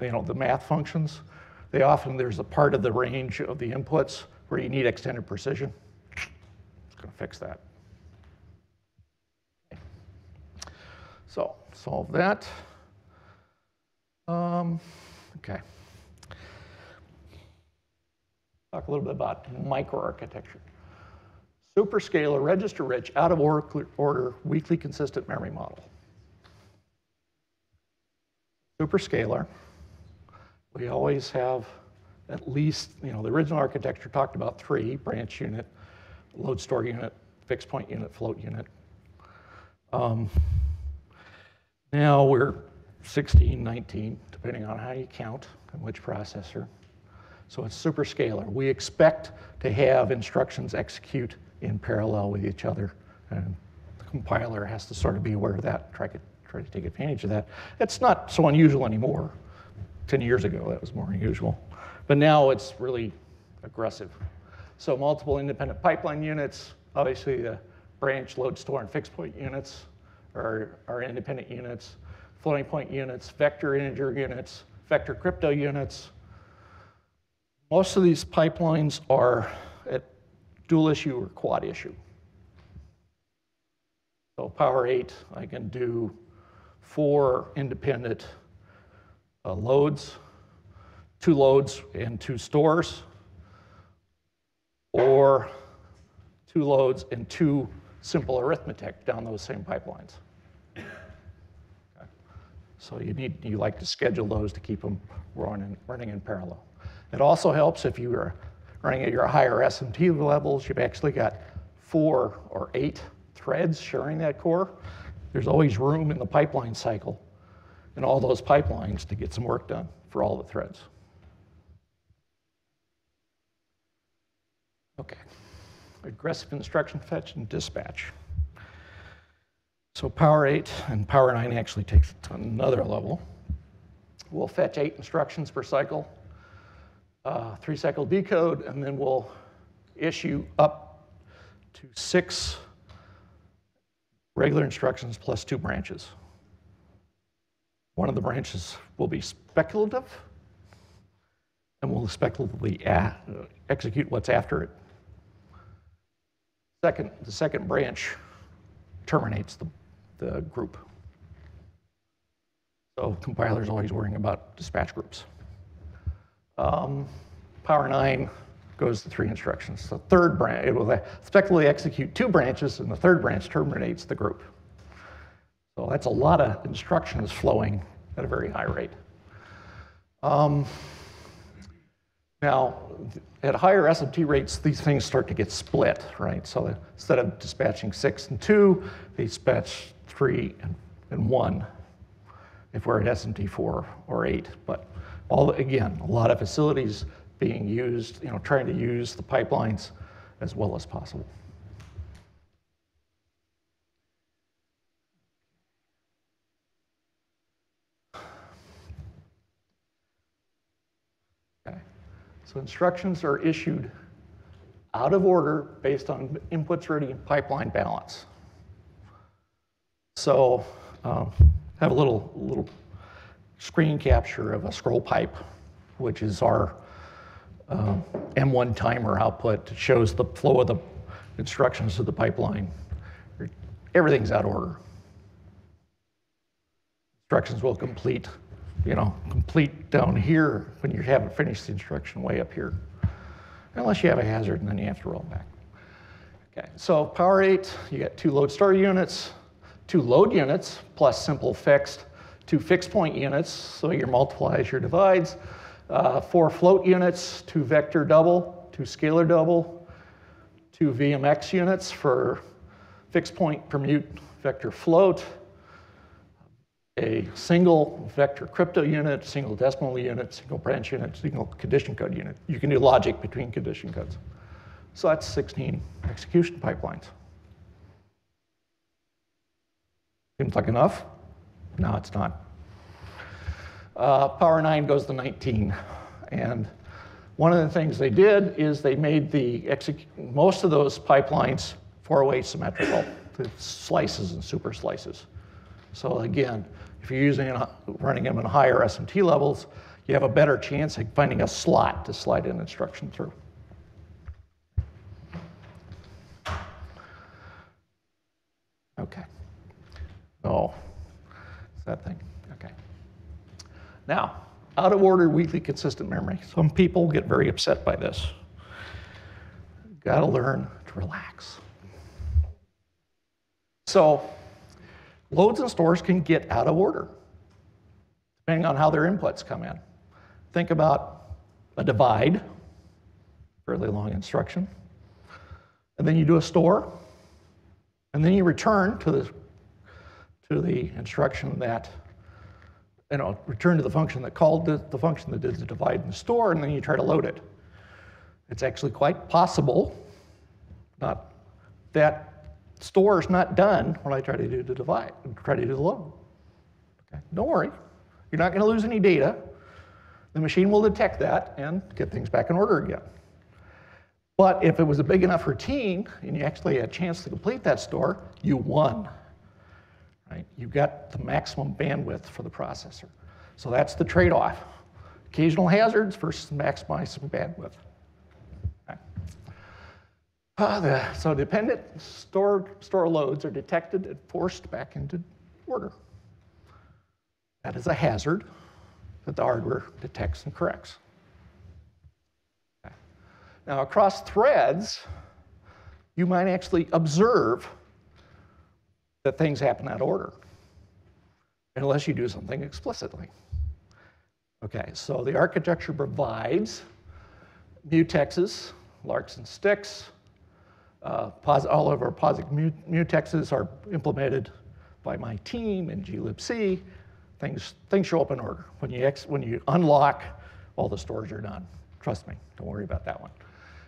you know, the math functions, they often, there's a part of the range of the inputs where you need extended precision. It's to fix that. So solve that. Um, okay. Talk a little bit about microarchitecture. Superscalar, register-rich, out-of-order, order, weakly consistent memory model. Superscalar, we always have at least, you know, the original architecture talked about three, branch unit, load store unit, fixed point unit, float unit. Um, now we're 16, 19, depending on how you count and which processor. So it's superscalar. We expect to have instructions execute in parallel with each other, and the compiler has to sort of be aware of that, try to, try to take advantage of that. It's not so unusual anymore. 10 years ago, that was more unusual. But now it's really aggressive. So multiple independent pipeline units, obviously the branch, load, store, and fixed point units are, are independent units, floating point units, vector integer units, vector crypto units. Most of these pipelines are at dual issue or quad issue. So Power 8, I can do four independent uh, loads, two loads and two stores, or two loads and two simple arithmetic down those same pipelines. Okay. So you need, you like to schedule those to keep them running, running in parallel. It also helps if you are running at your higher SMT levels, you've actually got four or eight threads sharing that core. There's always room in the pipeline cycle in all those pipelines to get some work done for all the threads. Okay, aggressive instruction fetch and dispatch. So Power 8 and Power 9 actually takes it to another level. We'll fetch eight instructions per cycle, uh, three cycle decode, and then we'll issue up to six regular instructions plus two branches. One of the branches will be speculative, and will speculatively execute what's after it. Second, the second branch terminates the, the group. So compiler's always worrying about dispatch groups. Um, Power 9 goes to three instructions. The third branch, it will speculatively execute two branches, and the third branch terminates the group. So that's a lot of instructions flowing at a very high rate. Um, now, at higher SMT rates, these things start to get split, right? So instead of dispatching six and two, they dispatch three and, and one if we're at SMT four or eight. But all again, a lot of facilities being used, you know, trying to use the pipelines as well as possible. Okay. So instructions are issued out of order based on inputs ready and pipeline balance. So um, have a little, little screen capture of a scroll pipe, which is our uh, M1 timer output. Shows the flow of the instructions to the pipeline. Everything's out of order. Instructions will complete, you know, complete down here when you haven't finished the instruction way up here. Unless you have a hazard and then you have to roll back. Okay, so Power 8, you got two load store units, two load units plus simple fixed, two fixed point units, so your multiplies, your divides, uh, four float units, two vector double, two scalar double, two VMX units for fixed point permute vector float, a single vector crypto unit, single decimal unit, single branch unit, single condition code unit. You can do logic between condition codes. So that's 16 execution pipelines. Seems like enough? No, it's not. Uh, Power 9 goes to 19. And one of the things they did is they made the most of those pipelines four-way symmetrical, slices and super slices. So again, if you're using it, running them in higher SMT levels, you have a better chance of finding a slot to slide an instruction through. Okay. So Is that thing? Now, out of order weekly consistent memory. Some people get very upset by this. Got to learn to relax. So, loads and stores can get out of order depending on how their inputs come in. Think about a divide, fairly long instruction, and then you do a store, and then you return to the to the instruction that you know return to the function that called the, the function that did the divide and the store, and then you try to load it. It's actually quite possible, not that store is not done when I try to do the divide, try to do the load. Okay? Don't worry, you're not going to lose any data. The machine will detect that and get things back in order again. But if it was a big enough routine and you actually had a chance to complete that store, you won. Right? You got the maximum bandwidth for the processor. So that's the trade-off. Occasional hazards versus maximizing bandwidth. Uh, the, so dependent store, store loads are detected and forced back into order. That is a hazard that the hardware detects and corrects. Okay. Now, across threads, you might actually observe that things happen out of order, unless you do something explicitly. Okay, so the architecture provides mutexes, larks and sticks. Uh, all of our POSIX mutexes are implemented by my team in glibc. Things, things show up in order. When you, when you unlock, all the stores are done. Trust me, don't worry about that one.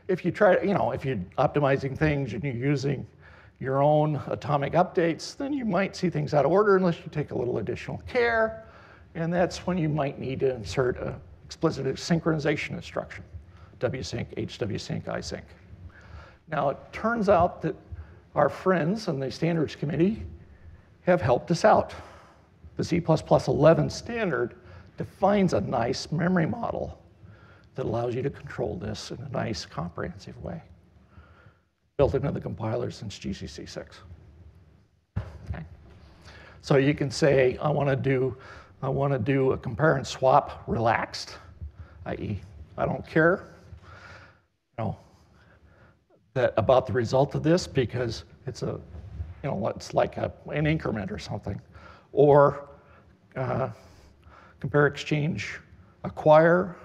If you try, you know, if you're optimizing things and you're using your own atomic updates, then you might see things out of order unless you take a little additional care. And that's when you might need to insert an explicit synchronization instruction, wsync, hwsync, isync. Now, it turns out that our friends in the standards committee have helped us out. The C++11 standard defines a nice memory model that allows you to control this in a nice, comprehensive way, built into the compiler since GCC 6. Okay. So you can say, I want to do, I want to do a compare and swap relaxed, i.e., I don't care, you know, that about the result of this because it's a, you know, it's like a, an increment or something, or uh, compare exchange acquire,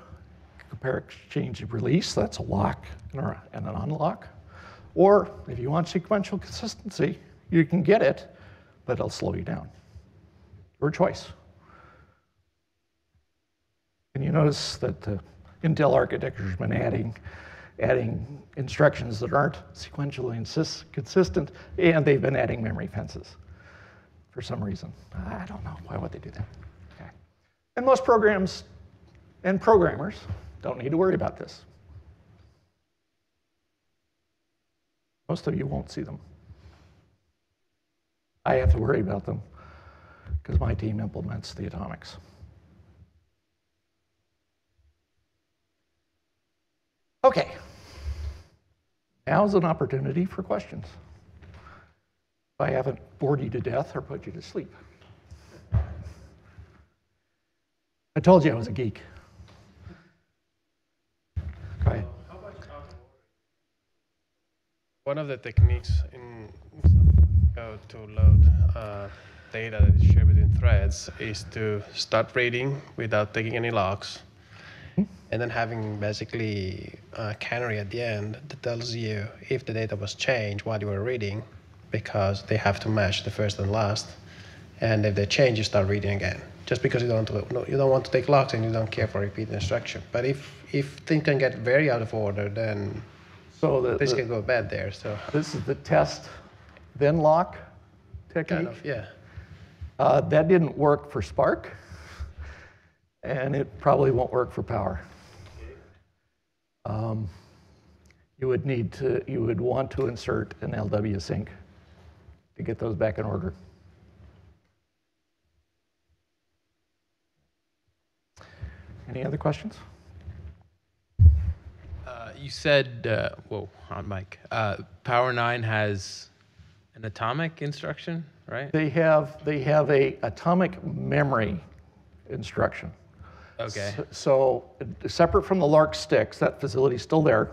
compare exchange release, that's a lock and and an unlock. Or if you want sequential consistency, you can get it, but it'll slow you down. Your choice. And you notice that the Intel architecture has been adding, adding instructions that aren't sequentially insist, consistent, and they've been adding memory fences for some reason. I don't know why would they do that. Okay. And most programs and programmers don't need to worry about this. Most of you won't see them. I have to worry about them because my team implements the atomics. Okay. Now's an opportunity for questions. If I haven't bored you to death or put you to sleep. I told you I was a geek. Go ahead. One of the techniques in to load uh, data that is shared between threads is to start reading without taking any locks, and then having basically a canary at the end that tells you if the data was changed while you were reading, because they have to match the first and last, and if they change, you start reading again. Just because you don't you don't want to take locks and you don't care for repeat instruction. But if if things can get very out of order, then So the, things the- can go bad there. So this is the test, then lock technique. kind of yeah. Uh, that didn't work for SPARC, and it probably won't work for Power. Um, you would need to, you would want to insert an LW sync to get those back in order. Any other questions? You said, uh, whoa, on mic. Uh, Power 9 has an atomic instruction right? They have, they have a atomic memory instruction. Okay. So, uh, separate from the Lark sticks, that facility's still there,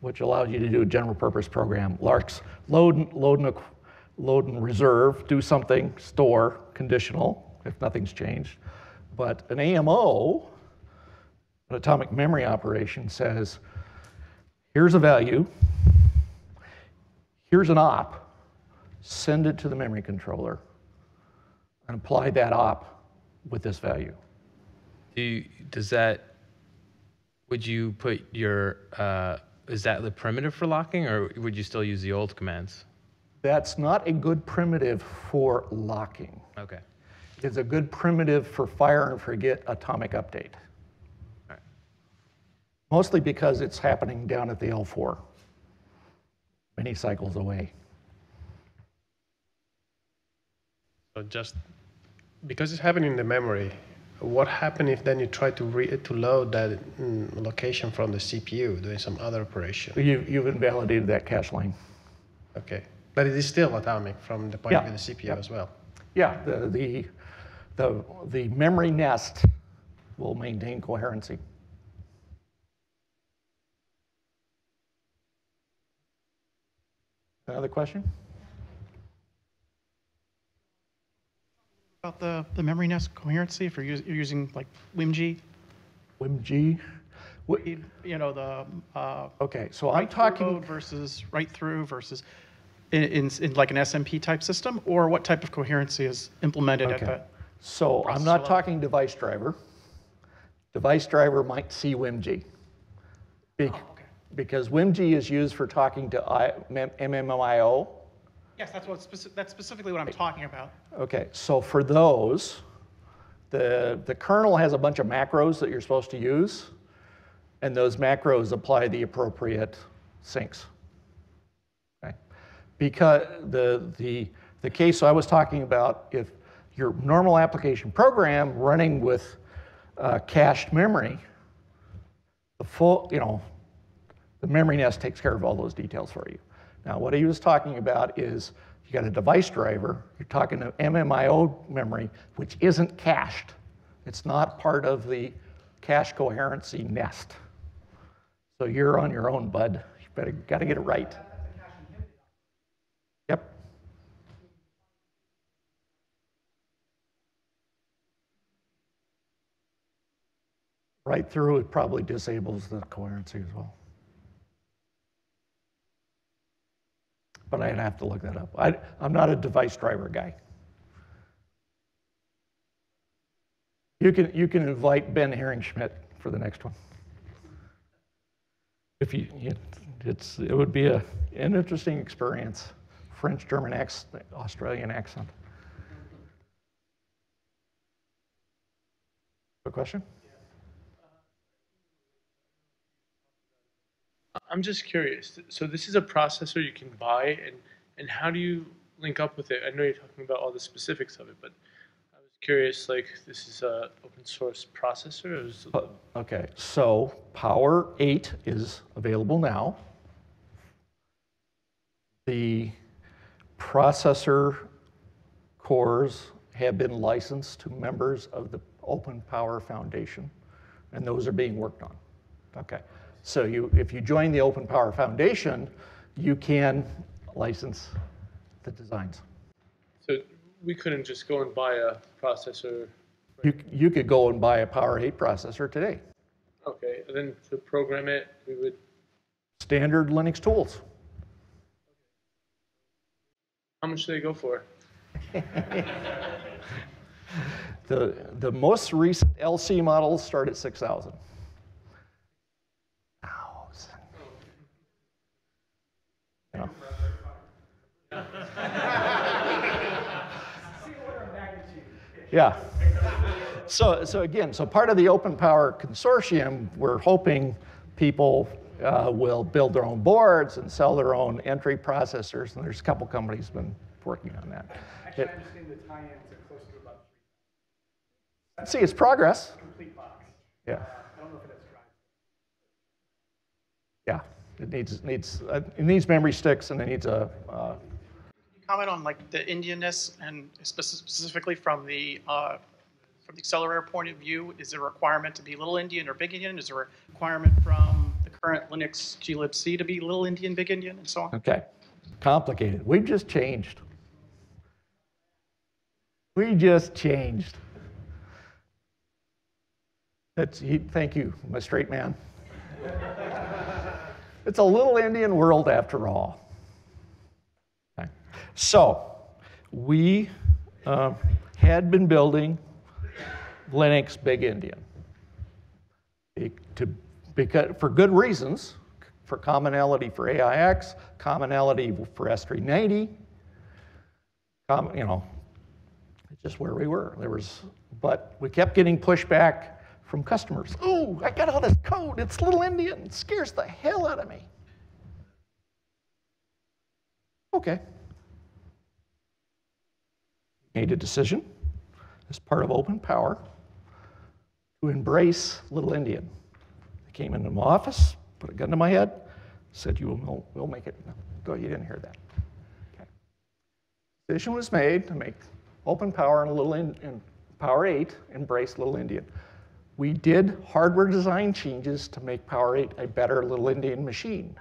which allows you to do a general purpose program. Larks load, load and, load and reserve, do something, store, conditional, if nothing's changed. But an AMO, an atomic memory operation, says, here's a value, here's an op, send it to the memory controller, and apply that op with this value. Do you, does that, would you put your, uh, is that the primitive for locking or would you still use the old commands? That's not a good primitive for locking. Okay. It's a good primitive for fire and forget atomic update. Mostly because it's happening down at the L4, many cycles away. So just because it's happening in the memory, what happened if then you try to re- to load that mm, location from the CPU doing some other operation? You, you've invalidated that cache line. Okay, but it is still atomic from the point of view of the CPU Yep. as well. Yeah, the, the, the, the memory nest will maintain coherency. Another question? About the, the memory nest coherency, if you're, you're using like WIMG, WIMG? What- you know, the, uh, Okay, so I'm talking. versus write through versus in, in, in like an SMP type system, or what type of coherency is implemented at Okay. that? So I'm not level. talking device driver. Device driver might see WIMG. Be- Oh, Because WIMG is used for talking to I- MMIO. Yes, that's what, speci- that's specifically what I'm talking about. Okay, so for those, the, the kernel has a bunch of macros that you're supposed to use, and those macros apply the appropriate sinks. Okay? Because the, the, the case I was talking about, if your normal application program running with uh, cached memory, the full, you know, the memory nest takes care of all those details for you. Now, what he was talking about is you got a device driver, you're talking to MMIO memory, which isn't cached. It's not part of the cache coherency nest. So you're on your own, bud. You better, got to get it right. Yep. Right through, it probably disables the coherency as well. But I'd have to look that up. I, I'm not a device driver guy. You can, you can invite Ben Herrenschmidt for the next one. If you, it- it's, it would be a, an interesting experience. French, German accent, Australian accent. A question? I'm just curious. So this is a processor you can buy, and and how do you link up with it? I know you're talking about all the specifics of it, but I was curious. Like this is a open source processor. Uh, Okay, so Power 8 is available now. The processor cores have been licensed to members of the Open Power Foundation, and those are being worked on. Okay, so you, if you join the OpenPOWER Foundation, you can license the designs. so we couldn't just go and buy a processor. You, you could go and buy a Power 8 processor today, Okay, and then to program it, we would. standard Linux tools. How much do they go for? The, the most recent LC models start at 6,000. Yeah. So, so again, so part of the OpenPOWER Consortium, we're hoping people uh, will build their own boards and sell their own entry processors, and there's a couple companies been working on that. Actually, It- I understand the tie-ins are close to about three. See, it's progress. complete box. Yeah. I don't know if it. Yeah, it needs, needs, uh, it needs memory sticks and it needs a, uh, comment on like the endianness and specifically from the, uh, from the accelerator point of view? Is there a requirement to be Little Endian or Big Endian? Is there a requirement from the current Linux glibc to be Little Endian, Big Endian, and so on? Okay, complicated. We've just changed. We just changed. That's, thank you, my straight man. it's a little endian world after all. So, we uh, had been building Linux Big Endian Be- to, because, for good reasons, for commonality for AIX, commonality for S390, com, you know, just where we were. There was, but we kept getting pushback from customers. Ooh, I got all this code. It's Little Endian. It scares the hell out of me. Okay. Made a decision as part of OpenPOWER to embrace Little Endian. They came into my office, put a gun to my head, said, "You will, we'll make it." No, go. You didn't hear that. Okay. Decision was made to make OpenPOWER and Little in, in Power 8 embrace Little Endian. We did hardware design changes to make Power 8 a better Little Endian machine.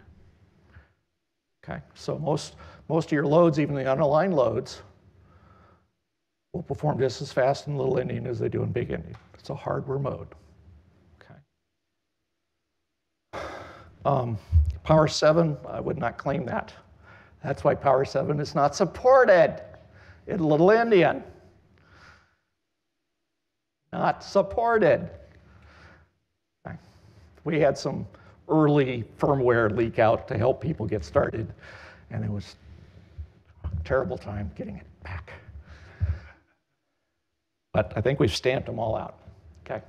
Okay, so most most of your loads, even the unaligned loads, will perform just as fast in Little Endian as they do in Big Endian. It's a hardware mode. Okay. Um, Power 7, I would not claim that. That's why Power 7 is not supported in Little Endian. Not supported. Okay. We had some early firmware leak out to help people get started, and it was a terrible time getting it back. But I think we've stamped them all out. Okay.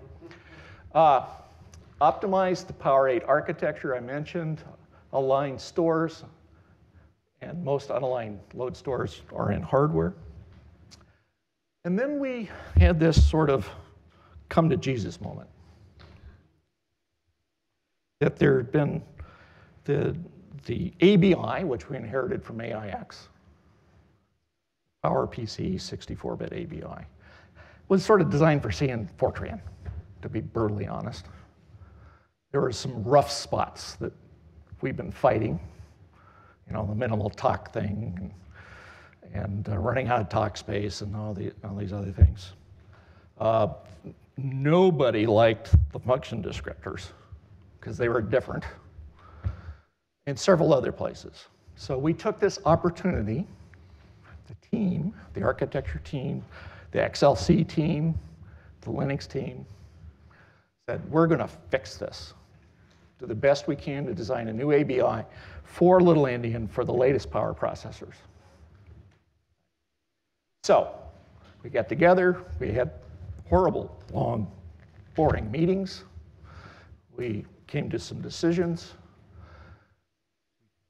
Uh, optimize the Power 8 architecture I mentioned, align stores, and most unaligned load stores are in hardware. And then we had this sort of come to Jesus moment. That there had been the, the ABI, which we inherited from AIX, PowerPC 64-bit ABI, was sort of designed for C and Fortran, to be brutally honest. There were some rough spots that we've been fighting, you know, the minimal TOC thing, and, and uh, running out of TOC space, and all, the, all these other things. Uh, nobody liked the function descriptors because they were different, and several other places. So we took this opportunity, the team, the architecture team, the XLC team, the Linux team, said, we're going to fix this. Do the best we can to design a new ABI for Little Endian for the latest power processors. So we got together, we had horrible, long, boring meetings. We came to some decisions,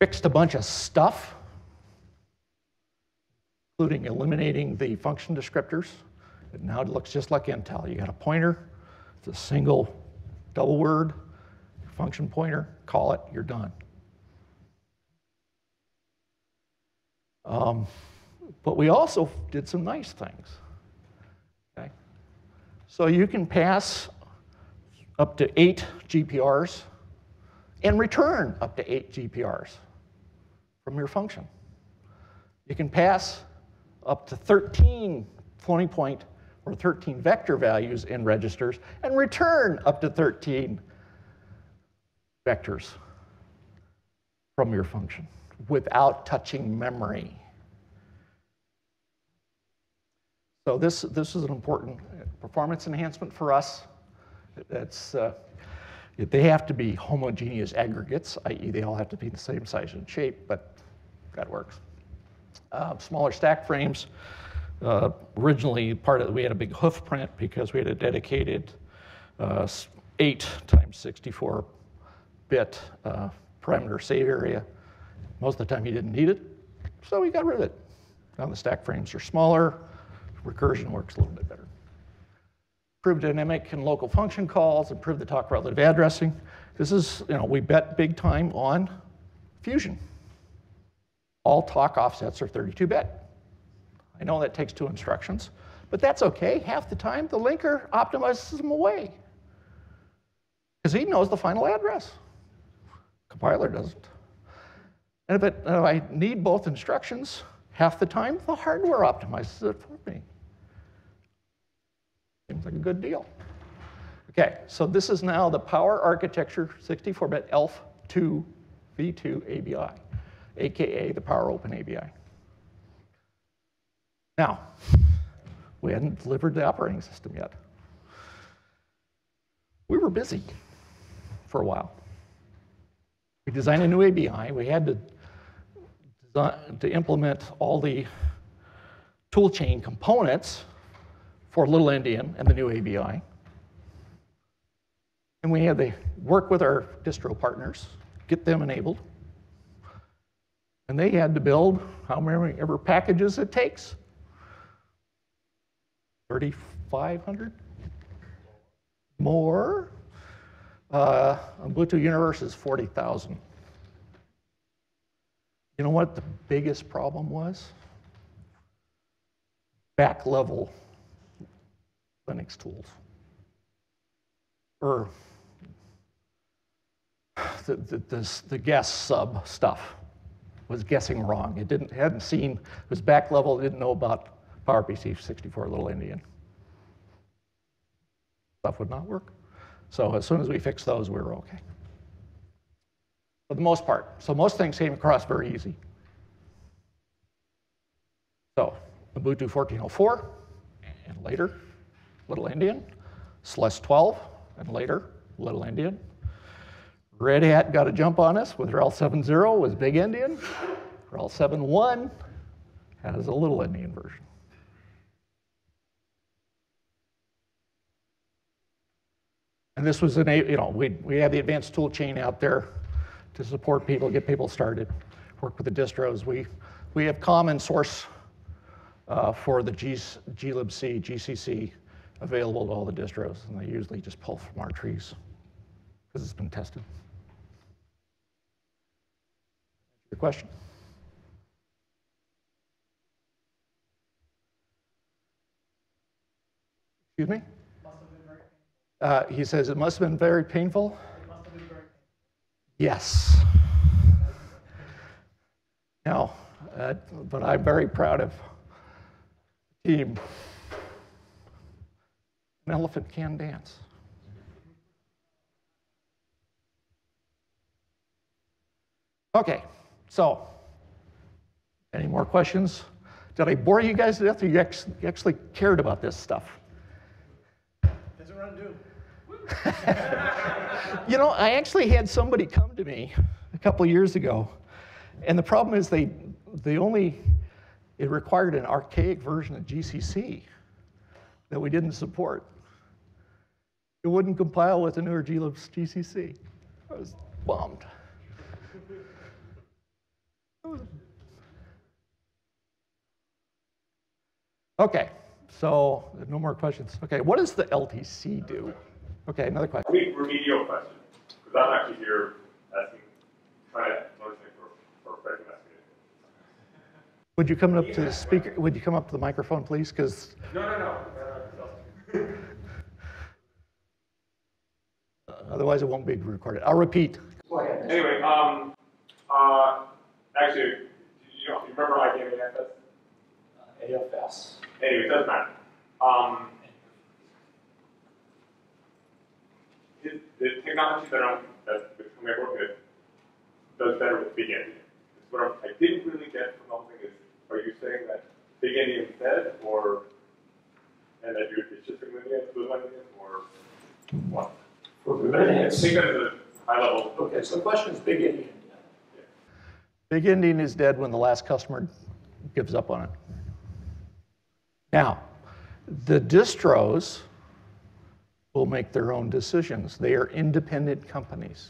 fixed a bunch of stuff, including eliminating the function descriptors. And now it looks just like Intel. You got a pointer, it's a single double word, function pointer, call it, you're done. Um, but we also did some nice things. Okay? So you can pass up to eight GPRs and return up to eight GPRs from your function. You can pass up to 13 floating point or 13 vector values in registers and return up to 13 vectors from your function without touching memory. So this, this is an important performance enhancement for us. It's, uh, they have to be homogeneous aggregates, i.e. they all have to be the same size and shape, but that works. Uh, smaller stack frames. Uh, originally, part of we had a big hoof print because we had a dedicated uh, 8 times 64 bit uh, parameter save area. Most of the time, you didn't need it, so we got rid of it. Now the stack frames are smaller, recursion works a little bit better. Improved dynamic and local function calls, Improved the TOC relative addressing. This is, you know, we bet big time on Fusion. All TOC offsets are 32-bit. I know that takes two instructions, but that's okay. Half the time, the linker optimizes them away because he knows the final address. Compiler doesn't. And if, it, if I need both instructions, half the time, the hardware optimizes it for me. Seems like a good deal. Okay, so this is now the Power Architecture 64-bit ELF2 v2 ABI, aka the Power Open ABI. Now, we hadn't delivered the operating system yet. We were busy for a while. We designed a new ABI. We had to, to implement all the toolchain components for Little Endian and the new ABI. And we had to work with our distro partners, get them enabled. And they had to build how many ever packages it takes 3,500 more. Uh, Ubuntu Universe is 40,000. You know what the biggest problem was? Back level Linux tools. Or the, the, the, the guess sub stuff was guessing wrong. It didn't, hadn't seen, it was back level, didn't know about PowerPC 64 Little Endian. Stuff would not work. So as soon as we fixed those, we were okay. For the most part. So most things came across very easy. So Ubuntu 14.04 and later, Little Endian, SLES 12 and later, Little Endian. Red Hat got a jump on us with RHEL 7.0 was Big Endian. RHEL 7.1 has a Little Endian version. And this was an, you know, we, we had the advanced tool chain out there to support people, get people started, work with the distros. We, we have common source uh, for the G, glibc, GCC available to all the distros, and they usually just pull from our trees because it's been tested. Your question? Excuse me? Uh, he says it must have been very painful. Yes. No, uh, but I'm very proud of the team. An elephant can dance. Okay, so any more questions? Did I bore you guys to death or you actually cared about this stuff? Doesn't run due. you know, I actually had somebody come to me a couple years ago, and the problem is they, they only, it required an archaic version of GCC that we didn't support. It wouldn't compile with the newer glibc GCC. I was bummed. Okay, so no more questions. Okay, what does the LTC do? Okay, another question. Quick remedial question, because I'm actually here asking, trying to learn things for, for Fred Would you come up to the speaker? Would you come up to the microphone, please? Because no, no, no. uh, otherwise, it won't be recorded. I'll repeat. Anyway, um, uh, actually, you, know, you remember IBM AFS? AFS. Anyway, it doesn't matter. Um, the technology that I'm that with whom I work with does better with big endian. What I'm, I didn't really get from the whole thing is, are you saying that big endian is dead, or and that you're it's just linear, blue linear, or what? For blue I think that is a high level. Okay, so the question is big endian. Yeah. Big endian is dead when the last customer gives up on it. Now, the distros will make their own decisions. They are independent companies.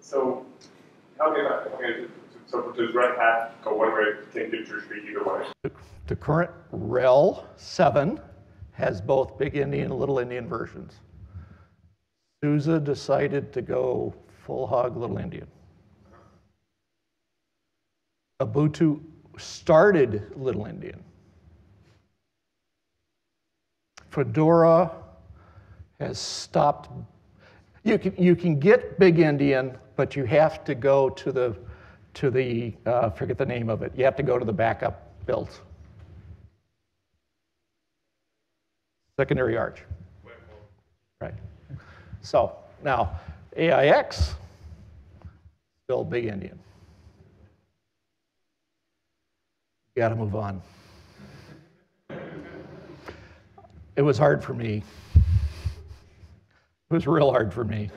So, tell me about, okay, so does Red Hat go one way, can Digital speak either way? The, the current RHEL 7 has both Big Endian and Little Endian versions. SUSE decided to go full hog Little Endian. Ubuntu started Little Endian. Fedora has stopped. You can, you can get Big Endian, but you have to go to the, to the uh, forget the name of it. You have to go to the backup build. Secondary arch. Right. So now AIX, still Big Endian. Got to move on. It was hard for me. It was real hard for me.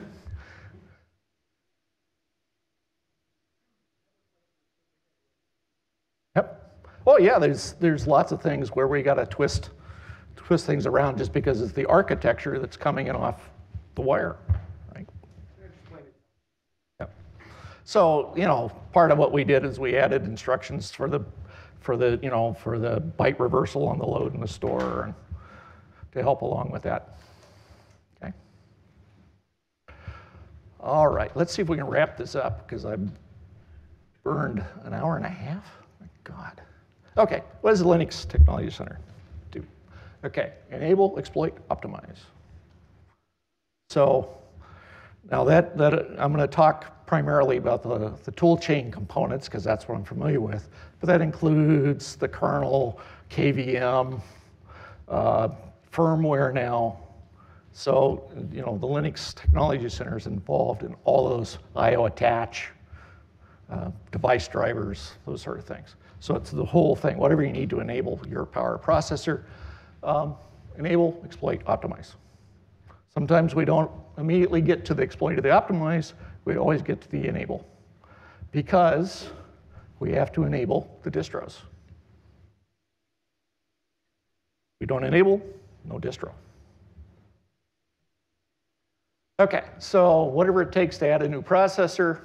Yep. Oh yeah, there's there's lots of things where we got to twist twist things around just because it's the architecture that's coming in off the wire? Yep. So you know, part of what we did is we added instructions for the for the you know for the byte reversal on the load in the store and to help along with that. Okay. All right, let's see if we can wrap this up because I've burned an hour and a half. My God. Okay, what does the Linux Technology Center do? Okay, enable, exploit, optimize. So now that, that I'm going to talk primarily about the, the tool chain components because that's what I'm familiar with, but that includes the kernel, KVM, uh, firmware now. So, you know, the Linux Technology Center is involved in all those I.O. attach, uh, device drivers, those sort of things. So it's the whole thing, whatever you need to enable your power processor, um, enable, exploit, optimize. Sometimes we don't immediately get to the exploit or the optimize, we always get to the enable because we have to enable the distros. We don't enable, no distro. Okay, so whatever it takes to add a new processor,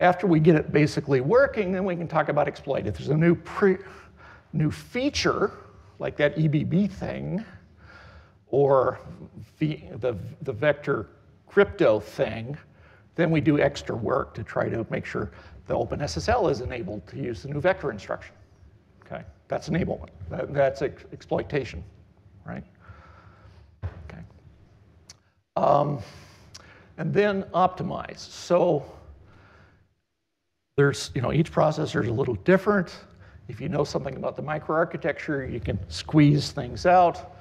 after we get it basically working, then we can talk about exploit. If there's a new, pre, new feature, like that EBB thing, or the, the, the vector crypto thing, then we do extra work to try to make sure the OpenSSL is enabled to use the new vector instruction. Okay, that's enablement. That, that's ex exploitation right? Okay. Um, and then optimize. So there's, you know, each processor is a little different. If you know something about the microarchitecture, you can squeeze things out.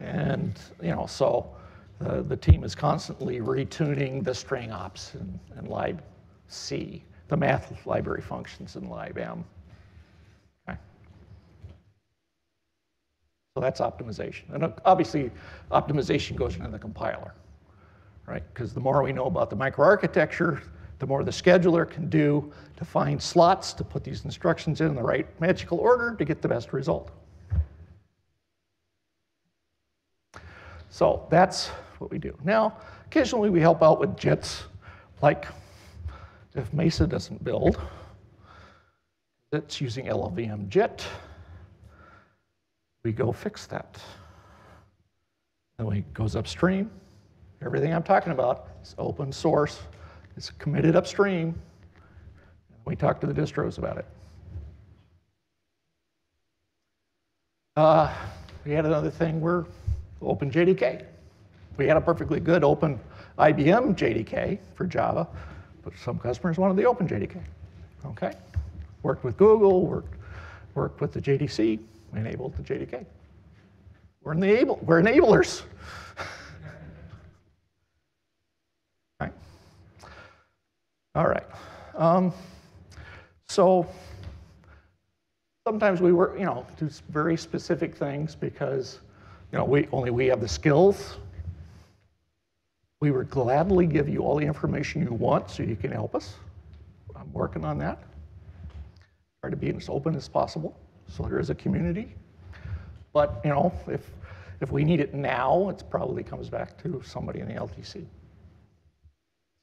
And, you know, so the, the team is constantly retuning the string ops and, and libc, the math library functions in libm. So that's optimization. And uh, obviously, optimization goes into the compiler, right? Because the more we know about the microarchitecture, the more the scheduler can do to find slots to put these instructions in the right magical order to get the best result. So that's what we do. Now, occasionally we help out with JITs, like if Mesa doesn't build, it's using LLVM JIT we go fix that. Then it goes upstream. Everything I'm talking about is open source. It's committed upstream. We talk to the distros about it. Uh, we had another thing where open JDK. We had a perfectly good open IBM JDK for Java, but some customers wanted the open JDK. Okay? Worked with Google, worked, worked with the JDC, enabled the JDK. We're, enable, we're enablers. All right. Um, so sometimes we work, you know, do very specific things because, you know, we only we have the skills. We would gladly give you all the information you want so you can help us. I'm working on that. Try to be as open as possible. So there is a community. But, you know, if, if we need it now, it probably comes back to somebody in the LTC.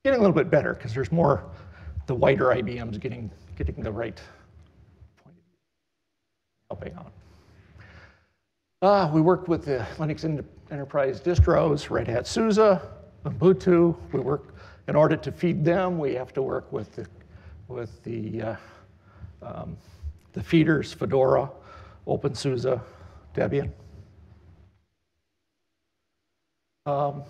Getting a little bit better because there's more, the wider IBMs getting, getting the right point helping out. Uh, we work with the Linux Enterprise distros, Red Hat SUSE. Ubuntu. We work, in order to feed them, we have to work with the, with the, uh, um, the feeders, Fedora, OpenSUSE, Debian. Um,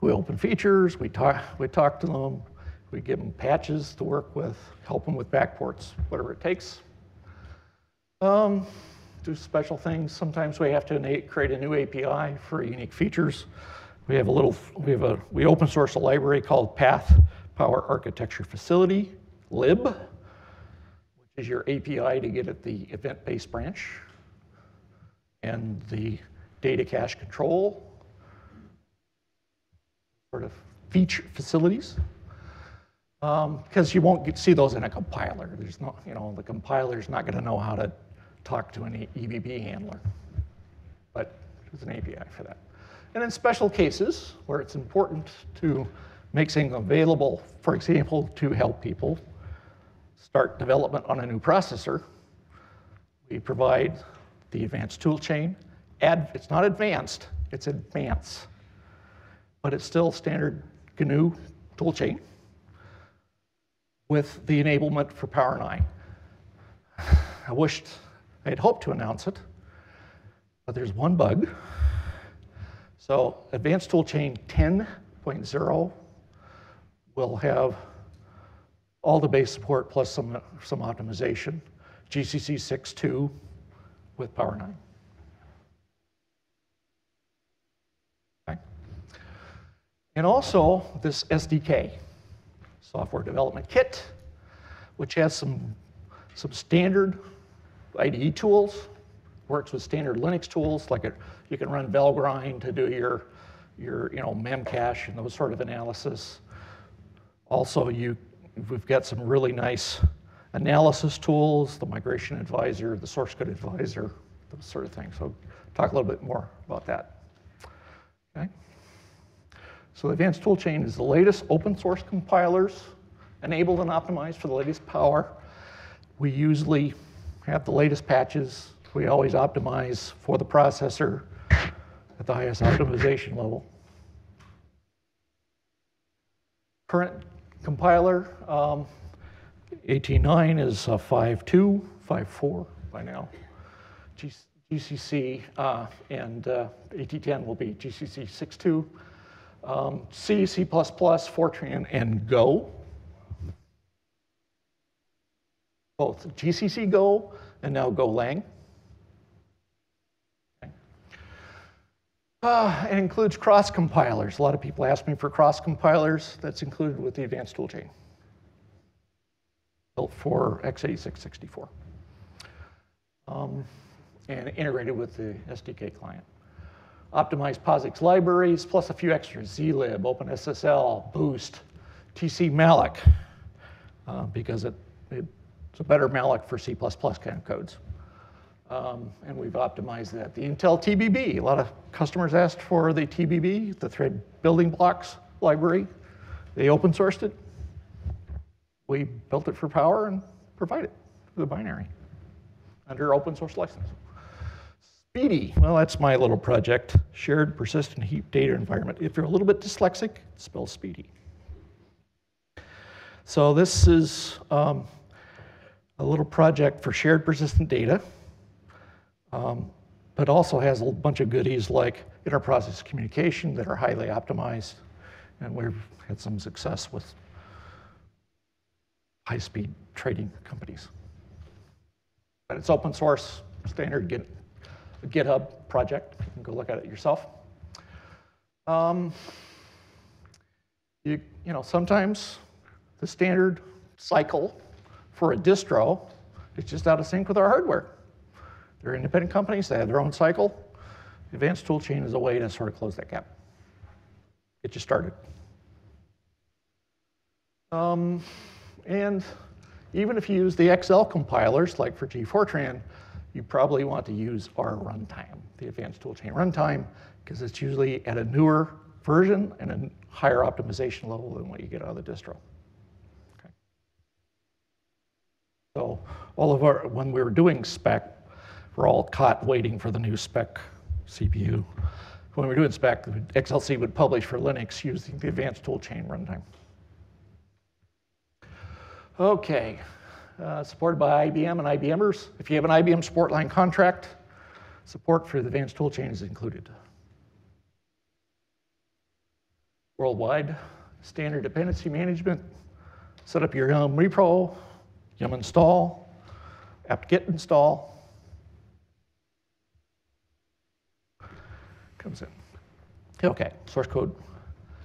we open features, we talk, we talk to them, we give them patches to work with, help them with backports, whatever it takes. Um, do special things. Sometimes we have to create a new API for unique features. We have a little, we have a, we open source a library called Path Power Architecture Facility, lib, which is your API to get at the event-based branch and the data cache control sort of feature facilities. Um, because you won't get, see those in a compiler. There's no, you know, the compiler's not going to know how to talk to an EBB handler. But there's an API for that. And in special cases where it's important to make things available, for example, to help people start development on a new processor, we provide the advanced tool chain. Ad, it's not advanced, it's advanced. But it's still standard GNU tool chain with the enablement for Power9. I wished I had hoped to announce it, but there's one bug. So Advanced Toolchain 10.0 will have all the base support plus some, some optimization, GCC 6.2 with Power9. Okay. And also this SDK, Software Development Kit, which has some, some standard IDE tools, works with standard Linux tools, like it, you can run Valgrind to do your, your you know, memcheck and those sort of analysis. Also, you, we've got some really nice analysis tools, the Migration Advisor, the Source Code Advisor, those sort of things. So talk a little bit more about that. Okay. So the Advanced Toolchain is the latest open source compilers enabled and optimized for the latest power. We usually have the latest patches. We always optimize for the processor at the highest optimization level. Current compiler, um, 18.9 is uh, 5.2, 5.4 by now. GCC uh, and uh, AT10 will be GCC 6.2. Um, C, C++, Fortran, and Go both GCC Go and now Golang. Okay. Uh, it includes cross compilers. A lot of people ask me for cross compilers. That's included with the advanced toolchain, built for x86 64, um, and integrated with the SDK client. Optimized POSIX libraries, plus a few extras, zlib, OpenSSL, Boost, TC malloc, uh, because it, it it's a better malloc for C++ kind of codes. Um, and we've optimized that. The Intel TBB, a lot of customers asked for the TBB, the thread building blocks library. They open sourced it. We built it for power and provide it, the binary, under open source license. Speedy, well, that's my little project, Shared Persistent Heap Data Environment. If you're a little bit dyslexic, spell Speedy. So this is um, a little project for shared persistent data, um, but also has a bunch of goodies like interprocess communication that are highly optimized, and we've had some success with high-speed trading companies. But it's open source, standard Git, GitHub project. You can go look at it yourself. Um, you, you know, sometimes the standard cycle for a distro, is just out of sync with our hardware. They're independent companies, they have their own cycle. Advanced toolchain is a way to sort of close that gap. Get you started. Um, and even if you use the XL compilers, like for G-Fortran, you probably want to use our runtime, the advanced toolchain runtime, because it's usually at a newer version and a higher optimization level than what you get out of the distro. So all of our, when we were doing spec, we're all caught waiting for the new spec CPU. when we're doing spec, XLC would publish for Linux using the advanced toolchain runtime. Okay, uh, supported by IBM and IBMers. If you have an IBM support line contract, support for the advanced toolchain is included. Worldwide, standard dependency management, set up your Yum repro, Yum install, apt-get install. Comes in. Okay, source code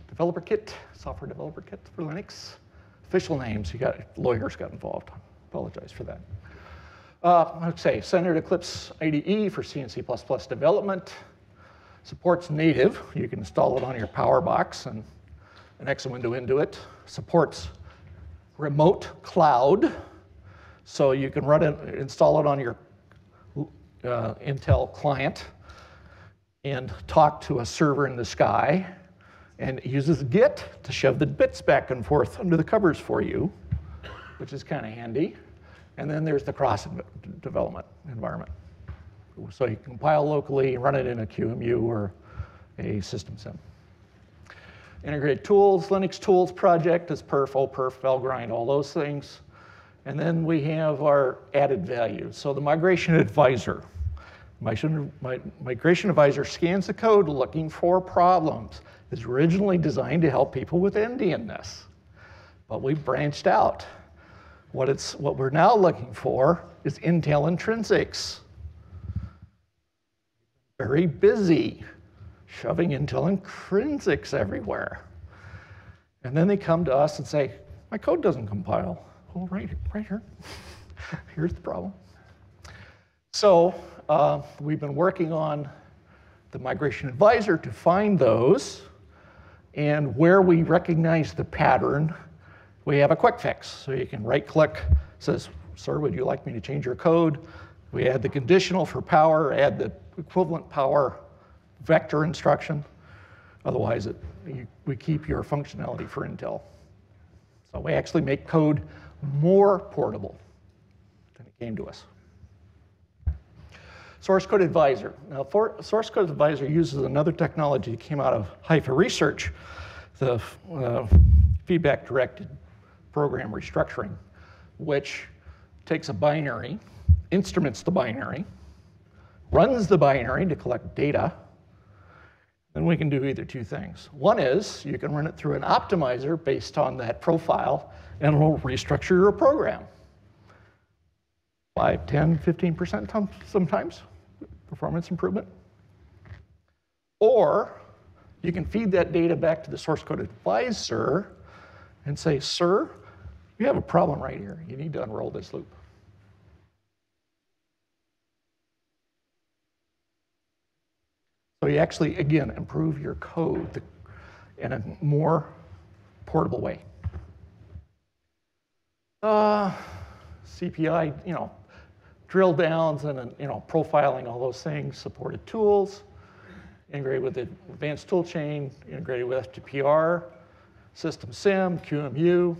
developer kit, software developer kit for Linux. Official names, you got lawyers got involved. Apologize for that. Uh, let's say Standard Eclipse IDE for C and C++ development. Supports native. You can install it on your power box and an X window into it. Supports remote cloud. So you can run it, install it on your uh, Intel client and talk to a server in the sky. And it uses Git to shove the bits back and forth under the covers for you, which is kind of handy. And then there's the cross development environment. So you compile locally, run it in a QEMU or a system sim. Integrated tools, Linux tools project is perf, oh, operf, Valgrind, all those things. And then we have our added value. So the migration advisor. My migration advisor scans the code looking for problems. It's originally designed to help people with endianness, but we've branched out. What, it's, what we're now looking for is Intel intrinsics. Very busy shoving Intel intrinsics everywhere. And then they come to us and say, my code doesn't compile. Oh, right, right here. Here's the problem. So uh, we've been working on the migration advisor to find those. And where we recognize the pattern, we have a quick fix. So you can right click, says, sir, would you like me to change your code? We add the conditional for power, add the equivalent power vector instruction. Otherwise, it, you, we keep your functionality for Intel. So we actually make code more portable than it came to us. Source Code Advisor. Now, for, Source Code Advisor uses another technology that came out of Haifa Research, the uh, feedback-directed program restructuring, which takes a binary, instruments the binary, runs the binary to collect data, then we can do either two things. One is you can run it through an optimizer based on that profile, and it'll restructure your program. 5, 10, 15% sometimes, performance improvement. Or you can feed that data back to the source code advisor and say, sir, you have a problem right here. You need to unroll this loop. So you actually, again, improve your code in a more portable way. Uh, CPI, you know, drill downs and you know, profiling, all those things, supported tools, integrated with the advanced tool chain, integrated with FDPR, system sim, QEMU,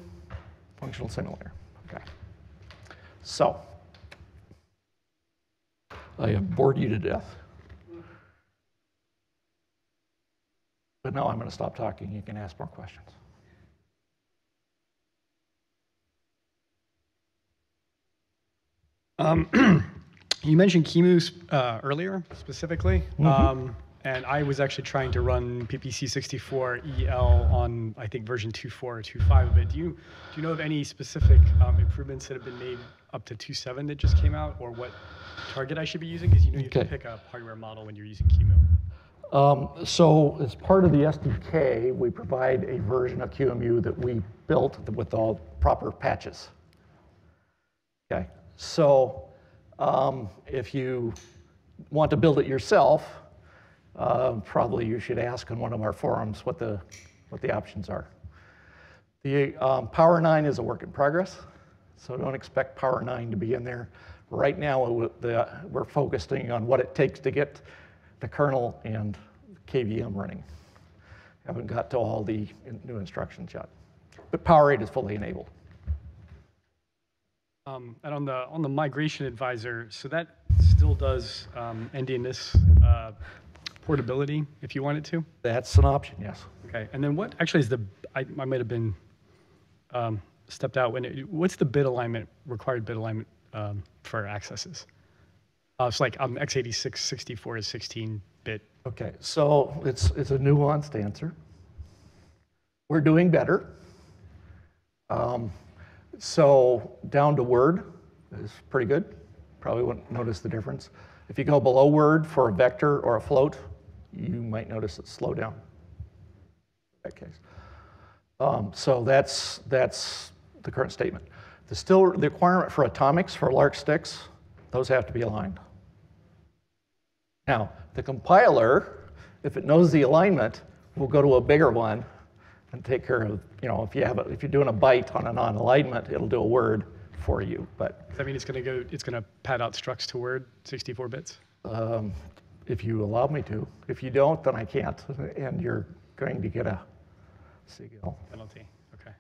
functional simulator. Okay. So, I have bored you to death. But now I'm going to stop talking. You can ask more questions. Um, you mentioned QEMU uh, earlier, specifically. Mm -hmm. um, and I was actually trying to run PPC64 EL on, I think, version 2.4 or 2.5 of it. Do you, do you know of any specific um, improvements that have been made up to 2.7 that just came out, or what target I should be using? Because you know you okay. can pick a hardware model when you're using QEMU. Um, so as part of the SDK, we provide a version of QEMU that we built with all proper patches. Okay, so um, if you want to build it yourself, uh, probably you should ask on one of our forums what the, what the options are. The um, Power 9 is a work in progress, so don't expect Power 9 to be in there. Right now, we're focusing on what it takes to get the kernel and KVM running. Haven't got to all the new instructions yet. But Power 8 is fully enabled. Um, and on the on the migration advisor, so that still does um, endianness uh, portability if you wanted to? That's an option, yes. Okay, and then what actually is the, I, I might have been um, stepped out when, it, what's the bit alignment, required bit alignment um, for accesses? Uh, it's like um, x86 64 is 16 bit. Okay, so it's, it's a nuanced answer. We're doing better. Um, so down to Word is pretty good. Probably wouldn't notice the difference. If you go below Word for a vector or a float, you might notice it slow down. That case. Um, so that's, that's the current statement. The still the requirement for atomics for lark sticks, those have to be aligned. Now, the compiler, if it knows the alignment, will go to a bigger one and take care of, you know, if you have a, if you're doing a byte on a non-alignment, it'll do a word for you. But Does that mean it's going to go, it's going to pad out structs to Word 64 bits? um, if you allow me to, if you don't, then I can't, and you're going to get a SIGIL, Penalty, okay.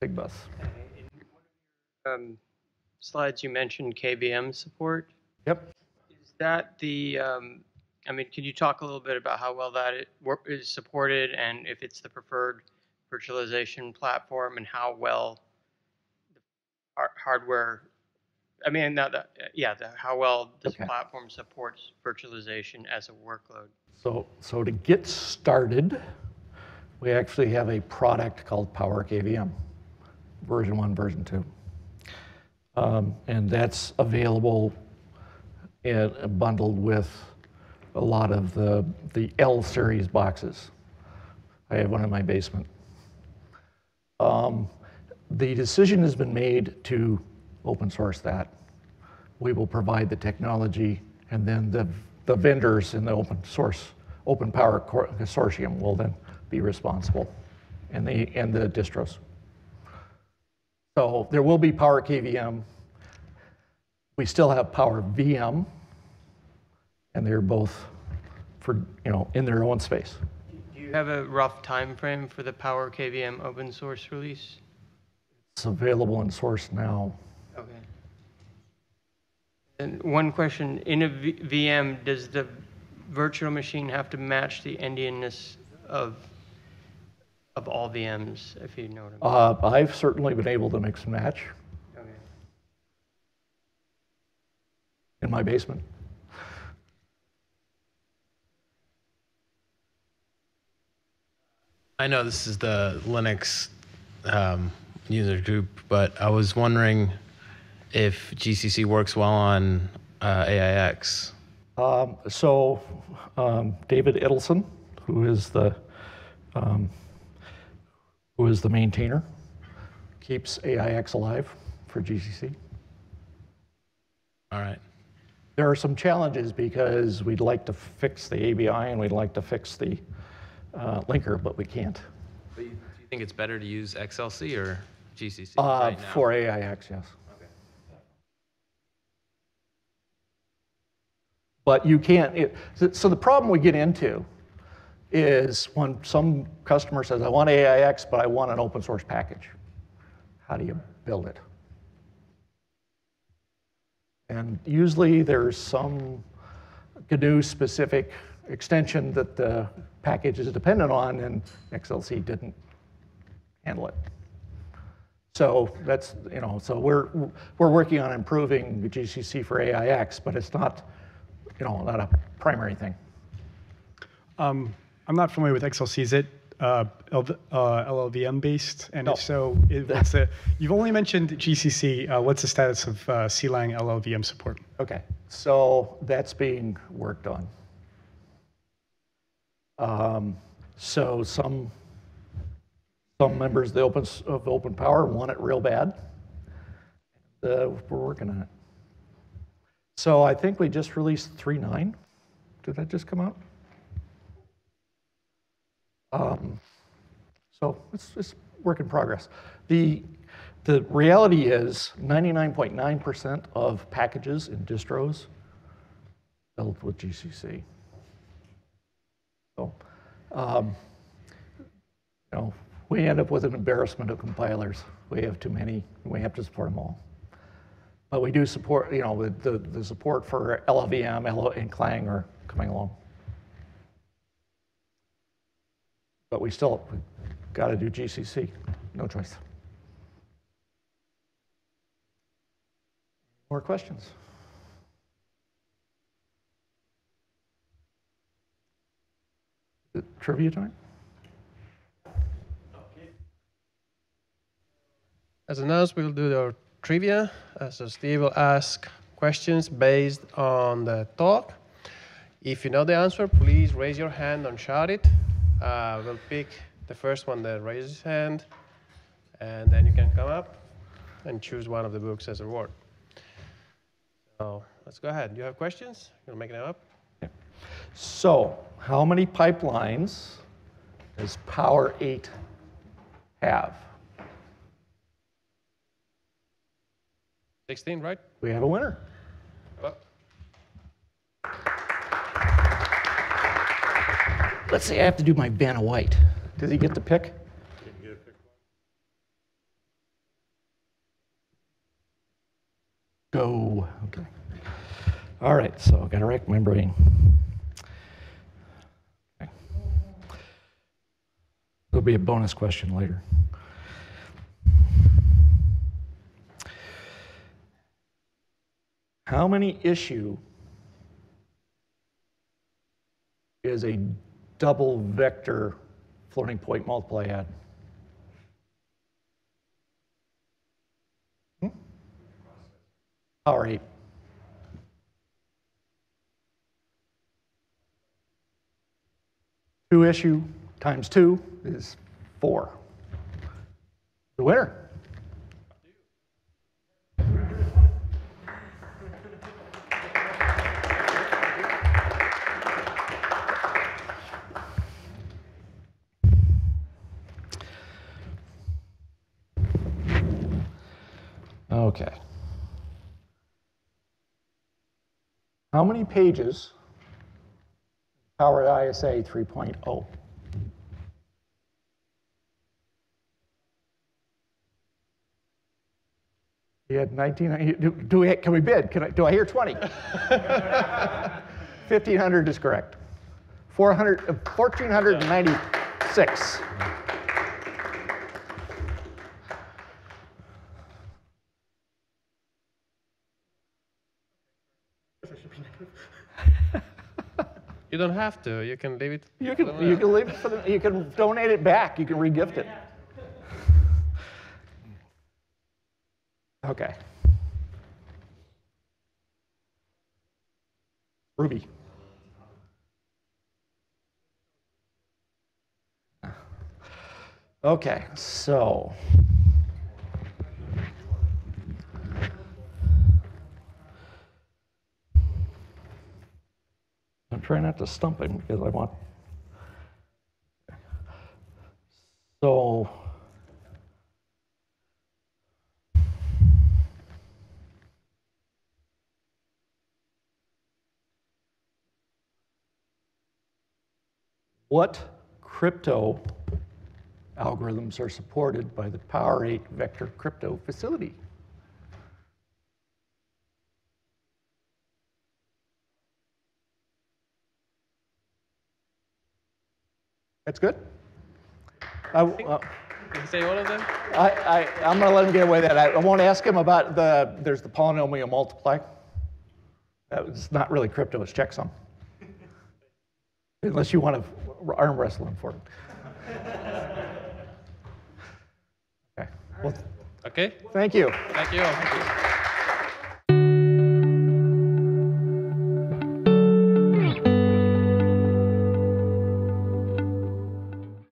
big bus. um, slides, you mentioned KVM support. Yep. Is that the, um, I mean, can you talk a little bit about how well that it wor- is supported and if it's the preferred virtualization platform and how well the hardware, I mean, not that, yeah, the, how well this Okay. platform supports virtualization as a workload? So, so to get started, we actually have a product called Power KVM, version one, version two. Um, and that's available and bundled with a lot of the, the L series boxes. I have one in my basement. Um, the decision has been made to open source that. We will provide the technology, and then the, the vendors in the open source, open power consortium will then be responsible, and the, and the distros. So there will be Power KVM. We still have Power VM, and they're both for, you know, in their own space. Do you have a rough time frame for the Power KVM open source release? It's available in source now. Okay. And one question, in a v- VM, does the virtual machine have to match the endianness of, of all VMs, if you know what I mean? Uh, I've certainly been able to mix and match Okay. in my basement. I know this is the Linux um, user group, but I was wondering if GCC works well on uh, AIX. Um, so um, David Edelsohn, who is the um, who is the maintainer, keeps AIX alive for GCC. All right. There are some challenges because we'd like to fix the ABI and we'd like to fix the uh, linker, but we can't. But you, do you think it's better to use XLC or GCC Uh, right now? for AIX, yes. But you can't, it, so- so the problem we get into is when some customer says, I want AIX, but I want an open source package. How do you build it? And usually there's some GNU specific extension that the package is dependent on, and XLC didn't handle it. So that's, you know, so we're, we're working on improving the GCC for AIX, but it's not, you know, not a primary thing. Um, I'm not familiar with XLC. Is it uh, L- uh, LLVM based? And No. if so, it, what's the, you've only mentioned GCC. Uh, what's the status of uh, CLang LLVM support? Okay, so that's being worked on. Um, so some, some members of the open, of OpenPOWER want it real bad. Uh, we're working on it. So I think we just released 3.9. Did that just come out? Um, so it's, it's work in progress. The, the reality is 99.9% of packages in distros built with GCC. So, um, you know, we end up with an embarrassment of compilers. We have too many, we have to support them all. But we do support, you know, the, the, support for LLVM and Clang are coming along. But we still got to do GCC, no choice. More questions? Is it Trivia time? As announced, we'll do the trivia. Uh, so Steve will ask questions based on the talk. If you know the answer, please raise your hand and shout it. Uh, we'll pick the first one that raises his hand, and then you can come up and choose one of the books as a reward. So let's go ahead. Do you have questions? You're making them up? So, how many pipelines does Power 8 have? 16, right? We have a winner. Well, Let's say I have to do my Vanna White. Does he get the pick? Go. Okay. All right, so I gotta rack my brain. Okay. There'll be a bonus question later. How many issue is a double vector floating point multiply add? Hmm? All right. 2 issue times 2 is 4. The winner. Okay. How many pages Power ISA 3.0? You had 19, do, do we, can we bid? Can I, do I hear 20? 1,500 is correct. 400, uh, 1,496. You don't have to. You can leave it. You can, you can leave it for the, you can donate it back. You can regift it. Okay. Ruby. Okay, so. Trying not to stump him because I want. So. What crypto algorithms are supported by the Power 8 vector crypto facility? That's good? I, uh, you say all of them? I, I, I'm going to let him get away with that. I, I won't ask him about the, there's the polynomial multiply. That was not really crypto, it's checksum. Unless you want to arm wrestle him for it. Okay. Well, Okay. thank you. Thank you.